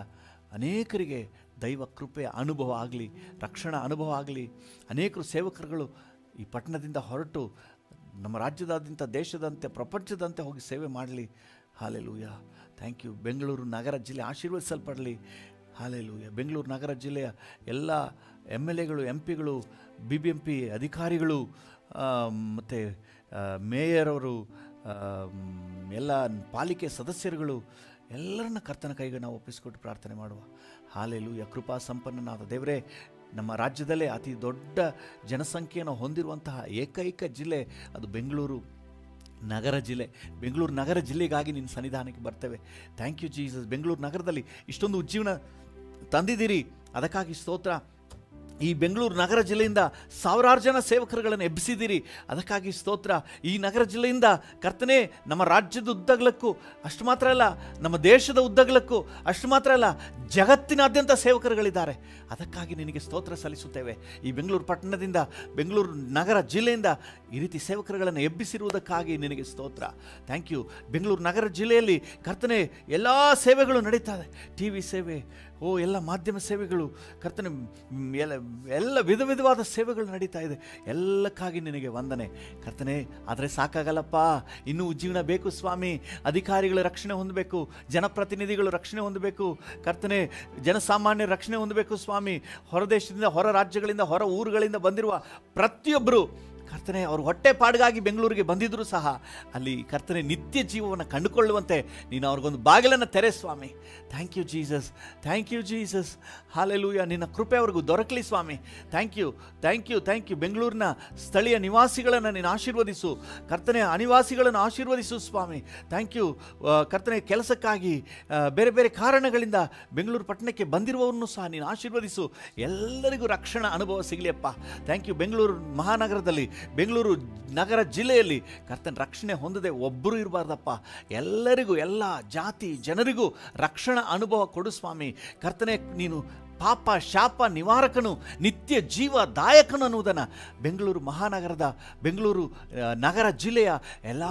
ಅನೇಕರಿಗೆ ದೈವ ಕೃಪೆಯ ಅನುಭವ ಆಗಲಿ, ರಕ್ಷಣಾ ಅನುಭವ ಆಗಲಿ, ಅನೇಕರು ಸೇವಕರುಗಳು ಈ ಪಟ್ಟಣದಿಂದ ಹೊರಟು ನಮ್ಮ ರಾಜ್ಯದಾದ್ಯಂತ, ದೇಶದಂತೆ, ಪ್ರಪಂಚದಂತೆ ಹೋಗಿ ಸೇವೆ ಮಾಡಲಿ. ಹಾಲೆಲೂಯ. ಥ್ಯಾಂಕ್ ಯು ಬೆಂಗಳೂರು ನಗರ ಜಿಲ್ಲೆ ಆಶೀರ್ವದಿಸಲ್ಪಡಲಿ. ಹಾಲೆಲೂಯ. ಬೆಂಗಳೂರು ನಗರ ಜಿಲ್ಲೆಯ ಎಲ್ಲ ಎಂ ಎಲ್ ಎಗಳು, ಎಂ ಪಿಗಳು, ಬಿ ಬಿ ಎಂ ಪಿ ಅಧಿಕಾರಿಗಳು ಮತ್ತು ಮೇಯರ್ ಅವರು ಎಲ್ಲ ಪಾಲಿಕೆ ಸದಸ್ಯರುಗಳು, ಎಲ್ಲರನ್ನ ಕರ್ತನ ಕೈಗೆ ನಾವು ಒಪ್ಪಿಸಿಕೊಟ್ಟು ಪ್ರಾರ್ಥನೆ ಮಾಡುವ. ಹಾಲೆಲೂಯ ಕೃಪಾ ಸಂಪನ್ನನಾದ ದೇವರೇ, ನಮ್ಮ ರಾಜ್ಯದಲ್ಲೇ ಅತಿ ದೊಡ್ಡ ಜನಸಂಖ್ಯೆಯನ್ನು ಹೊಂದಿರುವಂತಹ ಏಕೈಕ ಜಿಲ್ಲೆ ಅದು ಬೆಂಗಳೂರು ನಗರ ಜಿಲ್ಲೆ. ಬೆಂಗಳೂರು ನಗರ ಜಿಲ್ಲೆಗಾಗಿ ನಿನ್ನ ಸನ್ನಿಧಾನಕ್ಕೆ ಬರ್ತೇವೆ. ಥ್ಯಾಂಕ್ ಯು ಜೀಸಸ್ ಬೆಂಗಳೂರು ನಗರದಲ್ಲಿ ಇಷ್ಟೊಂದು ಉಜ್ಜೀವನ ತಂದಿದ್ದೀರಿ. ಅದಕ್ಕಾಗಿ ಸ್ತೋತ್ರ. ಈ ಬೆಂಗಳೂರು ನಗರ ಜಿಲ್ಲೆಯಿಂದ ಸಾವಿರಾರು ಜನ ಸೇವಕರುಗಳನ್ನು ಎಬ್ಬಿಸಿದ್ದೀರಿ. ಅದಕ್ಕಾಗಿ ಸ್ತೋತ್ರ. ಈ ನಗರ ಜಿಲ್ಲೆಯಿಂದ ಕರ್ತನೆ, ನಮ್ಮ ರಾಜ್ಯದ ಉದ್ದಗಲಕ್ಕೂ, ಅಷ್ಟು ಮಾತ್ರ ಅಲ್ಲ, ನಮ್ಮ ದೇಶದ ಉದ್ದಗಲಕ್ಕೂ, ಅಷ್ಟು ಮಾತ್ರ ಅಲ್ಲ, ಜಗತ್ತಿನಾದ್ಯಂತ ಸೇವಕರುಗಳಿದ್ದಾರೆ. ಅದಕ್ಕಾಗಿ ನಿನಗೆ ಸ್ತೋತ್ರ ಸಲ್ಲಿಸುತ್ತೇವೆ. ಈ ಬೆಂಗಳೂರು ಪಟ್ಟಣದಿಂದ, ಬೆಂಗಳೂರು ನಗರ ಜಿಲ್ಲೆಯಿಂದ ಈ ರೀತಿ ಸೇವಕರುಗಳನ್ನು ಎಬ್ಬಿಸಿರುವುದಕ್ಕಾಗಿ ನಿನಗೆ ಸ್ತೋತ್ರ. ಥ್ಯಾಂಕ್ ಯು ಬೆಂಗಳೂರು ನಗರ ಜಿಲ್ಲೆಯಲ್ಲಿ ಕರ್ತನೆ, ಎಲ್ಲ ಸೇವೆಗಳು ನಡೀತಾ ಇದೆ. ಟಿ ವಿ ಸೇವೆ ಓ, ಎಲ್ಲ ಮಾಧ್ಯಮ ಸೇವೆಗಳು, ಕರ್ತನ ಎಲ್ಲ ಎಲ್ಲ ವಿಧ ವಿಧವಾದ ಸೇವೆಗಳು ನಡೀತಾ ಇದೆ. ಎಲ್ಲಕ್ಕಾಗಿ ನಿನಗೆ ವಂದನೆ. ಕರ್ತನೆ, ಆದರೆ ಸಾಕಾಗಲ್ಲಪ್ಪ. ಇನ್ನೂ ಜೀವನ ಬೇಕು ಸ್ವಾಮಿ. ಅಧಿಕಾರಿಗಳ ರಕ್ಷಣೆ ಹೊಂದಬೇಕು. ಜನಪ್ರತಿನಿಧಿಗಳು ರಕ್ಷಣೆ ಹೊಂದಬೇಕು. ಕರ್ತನೆ ಜನಸಾಮಾನ್ಯರ ರಕ್ಷಣೆ ಹೊಂದಬೇಕು ಸ್ವಾಮಿ. ಹೊರದೇಶದಿಂದ ಹೊರ ರಾಜ್ಯಗಳಿಂದ, ಹೊರ ಊರುಗಳಿಂದ ಬಂದಿರುವ ಪ್ರತಿಯೊಬ್ಬರು ಕರ್ತನೆ, ಅವರು ಹೊಟ್ಟೆ ಪಾಡಿಗಾಗಿ ಬೆಂಗಳೂರಿಗೆ ಬಂದಿದ್ದರೂ ಸಹ ಅಲ್ಲಿ ಕರ್ತನೆ ನಿತ್ಯ ಜೀವವನ್ನು ಕಂಡುಕೊಳ್ಳುವಂತೆ ನೀನು ಅವ್ರಿಗೊಂದು ಬಾಗಿಲನ್ನು ತೆರೆ ಸ್ವಾಮಿ. Thank you Jesus thank you Jesus hallelujah ನಿನ್ನ ಕೃಪೆ ಅವ್ರಿಗೂ ದೊರಕಲಿ ಸ್ವಾಮಿ. Thank you thank you thank you ಬೆಂಗಳೂರಿನ ಸ್ಥಳೀಯ ನಿವಾಸಿಗಳನ್ನು ನೀನು ಆಶೀರ್ವದಿಸು. ಕರ್ತನೆ, ಅನಿವಾಸಿಗಳನ್ನು ಆಶೀರ್ವದಿಸು ಸ್ವಾಮಿ. ಥ್ಯಾಂಕ್ ಯು ಕರ್ತನೆ, ಕೆಲಸಕ್ಕಾಗಿ ಬೇರೆ ಬೇರೆ ಕಾರಣಗಳಿಂದ ಬೆಂಗಳೂರು ಪಟ್ಟಣಕ್ಕೆ ಬಂದಿರುವವರನ್ನು ಸಹ ನೀನು ಆಶೀರ್ವದಿಸು. ಎಲ್ಲರಿಗೂ ರಕ್ಷಣಾ ಅನುಭವ ಸಿಗಲಿಯಪ್ಪ ಥ್ಯಾಂಕ್ ಯು ಬೆಂಗಳೂರು ಮಹಾನಗರದಲ್ಲಿ ಬೆಂಗಳೂರು ನಗರ ಜಿಲ್ಲೆಯಲ್ಲಿ ಕರ್ತನ ರಕ್ಷಣೆ ಹೊಂದದೆ ಒಬ್ಬರು ಇರಬಾರ್ದಪ್ಪ. ಎಲ್ಲರಿಗೂ, ಎಲ್ಲ ಜಾತಿ ಜನರಿಗೂ ರಕ್ಷಣಾ ಅನುಭವ ಕೊಡು ಸ್ವಾಮಿ. ಕರ್ತನೆ, ನೀನು ಪಾಪ ಶಾಪ ನಿವಾರಕನು, ನಿತ್ಯ ಜೀವದಾಯಕನು ಅನ್ನುವುದನ್ನು ಬೆಂಗಳೂರು ಮಹಾನಗರದ, ಬೆಂಗಳೂರು ನಗರ ಜಿಲ್ಲೆಯ ಎಲ್ಲ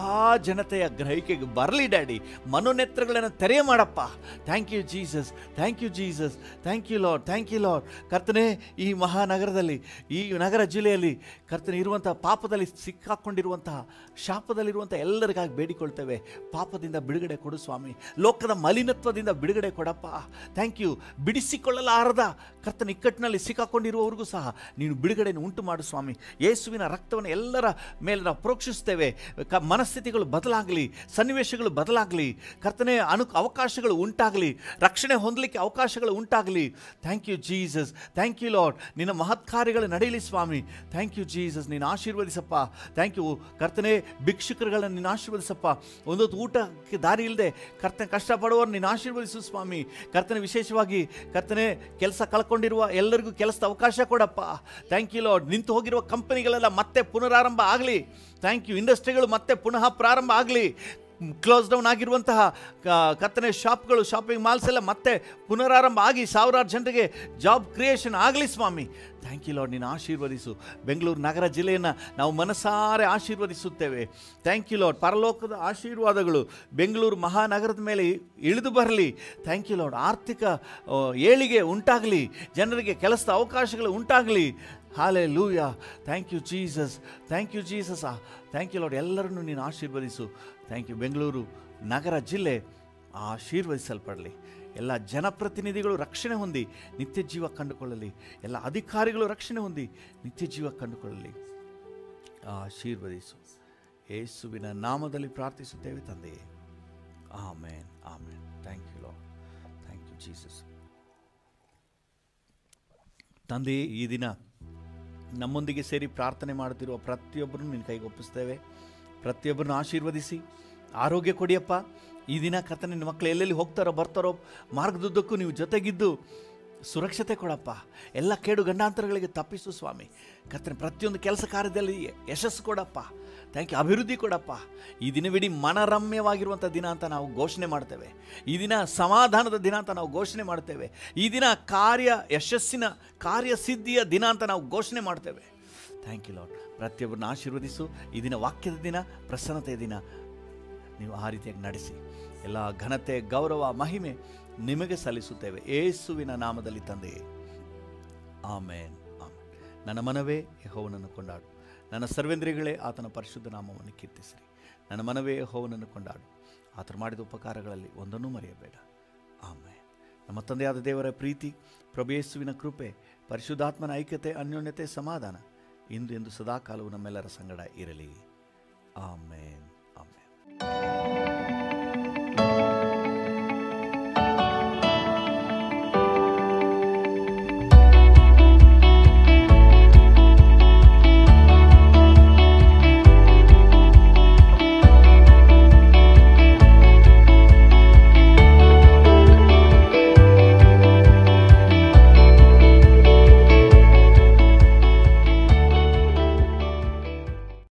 ಜನತೆಯ ಗ್ರಹಿಕೆಗೆ ಬರಲಿ ಡ್ಯಾಡಿ. ಮನೋನೆತ್ರಗಳನ್ನು ತೆರೆ ಮಾಡಪ್ಪ. Thank you Jesus thank you Jesus thank you Lord thank you Lord ಕರ್ತನೆ, ಈ ಮಹಾನಗರದಲ್ಲಿ, ಈ ನಗರ ಜಿಲ್ಲೆಯಲ್ಲಿ ಕರ್ತನೆ ಇರುವಂಥ ಪಾಪದಲ್ಲಿ ಸಿಕ್ಕಾಕೊಂಡಿರುವಂತಹ ಶಾಪದಲ್ಲಿರುವಂಥ ಎಲ್ಲರಿಗಾಗಿ ಬೇಡಿಕೊಳ್ತೇವೆ. ಪಾಪದಿಂದ ಬಿಡುಗಡೆ ಕೊಡು ಸ್ವಾಮಿ. ಲೋಕದ ಮಲಿನತ್ವದಿಂದ ಬಿಡುಗಡೆ ಕೊಡಪ್ಪ. ಥ್ಯಾಂಕ್ ಯು ಬಿಡಿಸಿಕೊಳ್ಳಲಾರದ ಕರ್ತನ ಇಕ್ಕಟ್ಟಿನಲ್ಲಿ ಸಿಕ್ಕಾಕೊಂಡಿರುವವರಿಗೂ ಸಹ ನೀನು ಬಿಡುಗಡೆಯನ್ನು ಉಂಟು ಮಾಡು ಸ್ವಾಮಿ. ಯೇಸುವಿನ ರಕ್ತವನ್ನು ಎಲ್ಲರ ಮೇಲೆ ನಾವು ಪ್ರೋಕ್ಷಿಸ್ತೇವೆ ಕ ಮನಸ್ಥಿತಿಗಳು ಬದಲಾಗಲಿ, ಸನ್ನಿವೇಶಗಳು ಬದಲಾಗಲಿ, ಕರ್ತನೇ ಅನು ಅವಕಾಶಗಳು ಉಂಟಾಗಲಿ, ರಕ್ಷಣೆ ಹೊಂದಲಿಕ್ಕೆ ಅವಕಾಶಗಳು ಉಂಟಾಗಲಿ. Thank you Jesus thank you Lord ನಿನ್ನ ಮಹತ್ ಕಾರ್ಯಗಳು ನಡೆಯಲಿ ಸ್ವಾಮಿ. ಥ್ಯಾಂಕ್ ಯು ಜೀಸಸ್ ನೀನು ಆಶೀರ್ವದಿಸಪ್ಪ. ಥ್ಯಾಂಕ್ ಯು ಕರ್ತನೆ ಭಿಕ್ಷುಕರುಗಳನ್ನು ನೀನು ಆಶೀರ್ವದಿಸಪ್ಪ. ಒಂದೊಂದು ಊಟಕ್ಕೆ ದಾರಿ ಇಲ್ಲದೆ ಕರ್ತನೆ ಕಷ್ಟಪಡುವವರು ನೀನು ಆಶೀರ್ವದಿಸು ಸ್ವಾಮಿ. ಕರ್ತನೆ ವಿಶೇಷವಾಗಿ ಕರ್ತನೆ ಕೆಲಸ ಕಳ್ಕೊಂಡಿರುವ ಎಲ್ಲರಿಗೂ ಕೆಲಸದ ಅವಕಾಶ ಕೊಡಪ್ಪ. ಥ್ಯಾಂಕ್ ಯು ಲಾರ್ಡ್ ನಿಂತು ಹೋಗಿರುವ ಕಂಪನಿಗಳೆಲ್ಲ ಮತ್ತೆ ಪುನರಾರಂಭ ಆಗಲಿ. ಥ್ಯಾಂಕ್ ಯು ಇಂಡಸ್ಟ್ರಿಗಳು ಮತ್ತೆ ಪುನಃ ಪ್ರಾರಂಭ ಆಗಲಿ. ಕ್ಲೋಸ್ ಡೌನ್ ಆಗಿರುವಂತಹ ಕತ್ತನೆ ಶಾಪ್ಗಳು ಶಾಪಿಂಗ್ ಮಾಲ್ಸ್ ಎಲ್ಲ ಮತ್ತೆ ಪುನರಾರಂಭ ಆಗಿ ಸಾವಿರಾರು ಜನರಿಗೆ ಜಾಬ್ ಕ್ರಿಯೇಷನ್ ಆಗಲಿ ಸ್ವಾಮಿ. ಥ್ಯಾಂಕ್ ಯು ಲಾರ್ಡ್ ನೀನು ಆಶೀರ್ವದಿಸು. ಬೆಂಗಳೂರು ನಗರ ಜಿಲ್ಲೆಯನ್ನು ನಾವು ಮನಸಾರೆ ಆಶೀರ್ವದಿಸುತ್ತೇವೆ. ಥ್ಯಾಂಕ್ ಯು ಲಾರ್ಡ್ ಪರಲೋಕದ ಆಶೀರ್ವಾದಗಳು ಬೆಂಗಳೂರು ಮಹಾನಗರದ ಮೇಲೆ ಇಳಿದು ಬರಲಿ. ಥ್ಯಾಂಕ್ ಯು ಲಾರ್ಡ್ ಆರ್ಥಿಕ ಏಳಿಗೆ ಉಂಟಾಗಲಿ. ಜನರಿಗೆ ಕೆಲಸದ ಅವಕಾಶಗಳು ಉಂಟಾಗಲಿ. Hallelujah thank you Jesus thank you Jesus thank you lord ಎಲ್ಲರನ್ನೂ ನೀನು ಆಶೀರ್ವದಿಸು. ಥ್ಯಾಂಕ್ ಯು ಬೆಂಗಳೂರು ನಗರ ಜಿಲ್ಲೆ ಆಶೀರ್ವದಿಸಲ್ಪಡಲಿ. ಎಲ್ಲ ಜನಪ್ರತಿನಿಧಿಗಳು ರಕ್ಷಣೆ ಹೊಂದಿ ನಿತ್ಯ ಜೀವ ಕಂಡುಕೊಳ್ಳಲಿ. ಎಲ್ಲ ಅಧಿಕಾರಿಗಳು ರಕ್ಷಣೆ ಹೊಂದಿ ನಿತ್ಯ ಜೀವ ಕಂಡುಕೊಳ್ಳಲಿ. ಆಶೀರ್ವದಿಸು. ಯೇಸುವಿನ ನಾಮದಲ್ಲಿ ಪ್ರಾರ್ಥಿಸುತ್ತೇವೆ ತಂದೆಯೇ amen. Amen. Thank you Lord thank you Jesus ತಂದೆಯೇ ಈ ದಿನ ನಮ್ಮೊಂದಿಗೆ ಸೇರಿ ಪ್ರಾರ್ಥನೆ ಮಾಡುತ್ತಿರುವ ಪ್ರತಿಯೊಬ್ಬರನ್ನು ನಿನ್ನ ಕೈಗೆ ಒಪ್ಪಿಸ್ತೇವೆ ಪ್ರತಿಯೊಬ್ಬರನ್ನು ಆಶೀರ್ವದಿಸಿ. ಆರೋಗ್ಯ ಕೊಡಿಯಪ್ಪ. ಈ ದಿನ ಕರ್ತನೆ ನಿನ್ನ ಮಕ್ಕಳು ಎಲ್ಲೆಲ್ಲಿ ಹೋಗ್ತಾರೋ ಬರ್ತಾರೋ ಮಾರ್ಗದುದ್ದಕ್ಕೂ ನೀವು ಜೊತೆಗಿದ್ದು ಸುರಕ್ಷತೆ ಕೊಡಪ್ಪ. ಎಲ್ಲ ಕೇಡು ಗಂಡಾಂತರಗಳಿಗೆ ತಪ್ಪಿಸು ಸ್ವಾಮಿ. ಕರ್ತನೆ ಪ್ರತಿಯೊಂದು ಕೆಲಸ ಕಾರ್ಯದಲ್ಲಿ ಯಶಸ್ಸು ಕೊಡಪ್ಪ. ಥ್ಯಾಂಕ್ ಯು ಅಭಿವೃದ್ಧಿ ಕೊಡಪ್ಪ. ಈ ದಿನವಿಡೀ ಮನರಮ್ಯವಾಗಿರುವಂಥ ದಿನ ಅಂತ ನಾವು ಘೋಷಣೆ ಮಾಡ್ತೇವೆ. ಈ ದಿನ ಸಮಾಧಾನದ ದಿನ ಅಂತ ನಾವು ಘೋಷಣೆ ಮಾಡ್ತೇವೆ. ಈ ದಿನ ಕಾರ್ಯ ಯಶಸ್ಸಿನ ಕಾರ್ಯಸಿದ್ಧಿಯ ದಿನ ಅಂತ ನಾವು ಘೋಷಣೆ ಮಾಡ್ತೇವೆ. ಥ್ಯಾಂಕ್ ಯು ಲಾರ್ಡ್ ಪ್ರತಿಯೊಬ್ಬರನ್ನ ಆಶೀರ್ವದಿಸು. ಈ ದಿನ ವಾಕ್ಯದ ದಿನ, ಪ್ರಸನ್ನತೆಯ ದಿನ. ನೀವು ಆ ರೀತಿಯಾಗಿ ನಡೆಸಿ. ಎಲ್ಲ ಘನತೆ, ಗೌರವ, ಮಹಿಮೆ ನಿಮಗೆ ಸಲ್ಲಿಸುತ್ತೇವೆ. ಏಸುವಿನ ನಾಮದಲ್ಲಿ ತಂದೆಯೇ ಆಮೇನ್. ಆಮೇನ್. ನನ್ನ ಮನವೇ ಯಹೋವನನ್ನು ಕೊಂಡಾಡು. ನನ್ನ ಸರ್ವೇಂದ್ರಿಗಳೇ ಆತನ ಪರಿಶುದ್ಧ ನಾಮವನ್ನು ಕೀರ್ತಿಸಿರಿ. ನನ್ನ ಮನವೇ ಯಹೋವನನ್ನು ಕೊಂಡಾಡು. ಆತನ ಮಾಡಿದ ಉಪಕಾರಗಳಲ್ಲಿ ಒಂದನ್ನೂ ಮರೆಯಬೇಡ. ಆಮೇನ್. ನಮ್ಮ ತಂದೆಯಾದ ದೇವರ ಪ್ರೀತಿ ಪ್ರಭೇಸುವಿನ ಕೃಪೆ, ಪರಿಶುದ್ಧಾತ್ಮನ ಐಕ್ಯತೆ, ಅನ್ಯೋನ್ಯತೆ, ಸಮಾಧಾನ. ಇಂದು ಎಂದು ಸದಾಕಾಲವು ನಮ್ಮೆಲ್ಲರ ಸಂಗಡ ಇರಲಿ ಆಮೇನ್ ಆಮೇನ್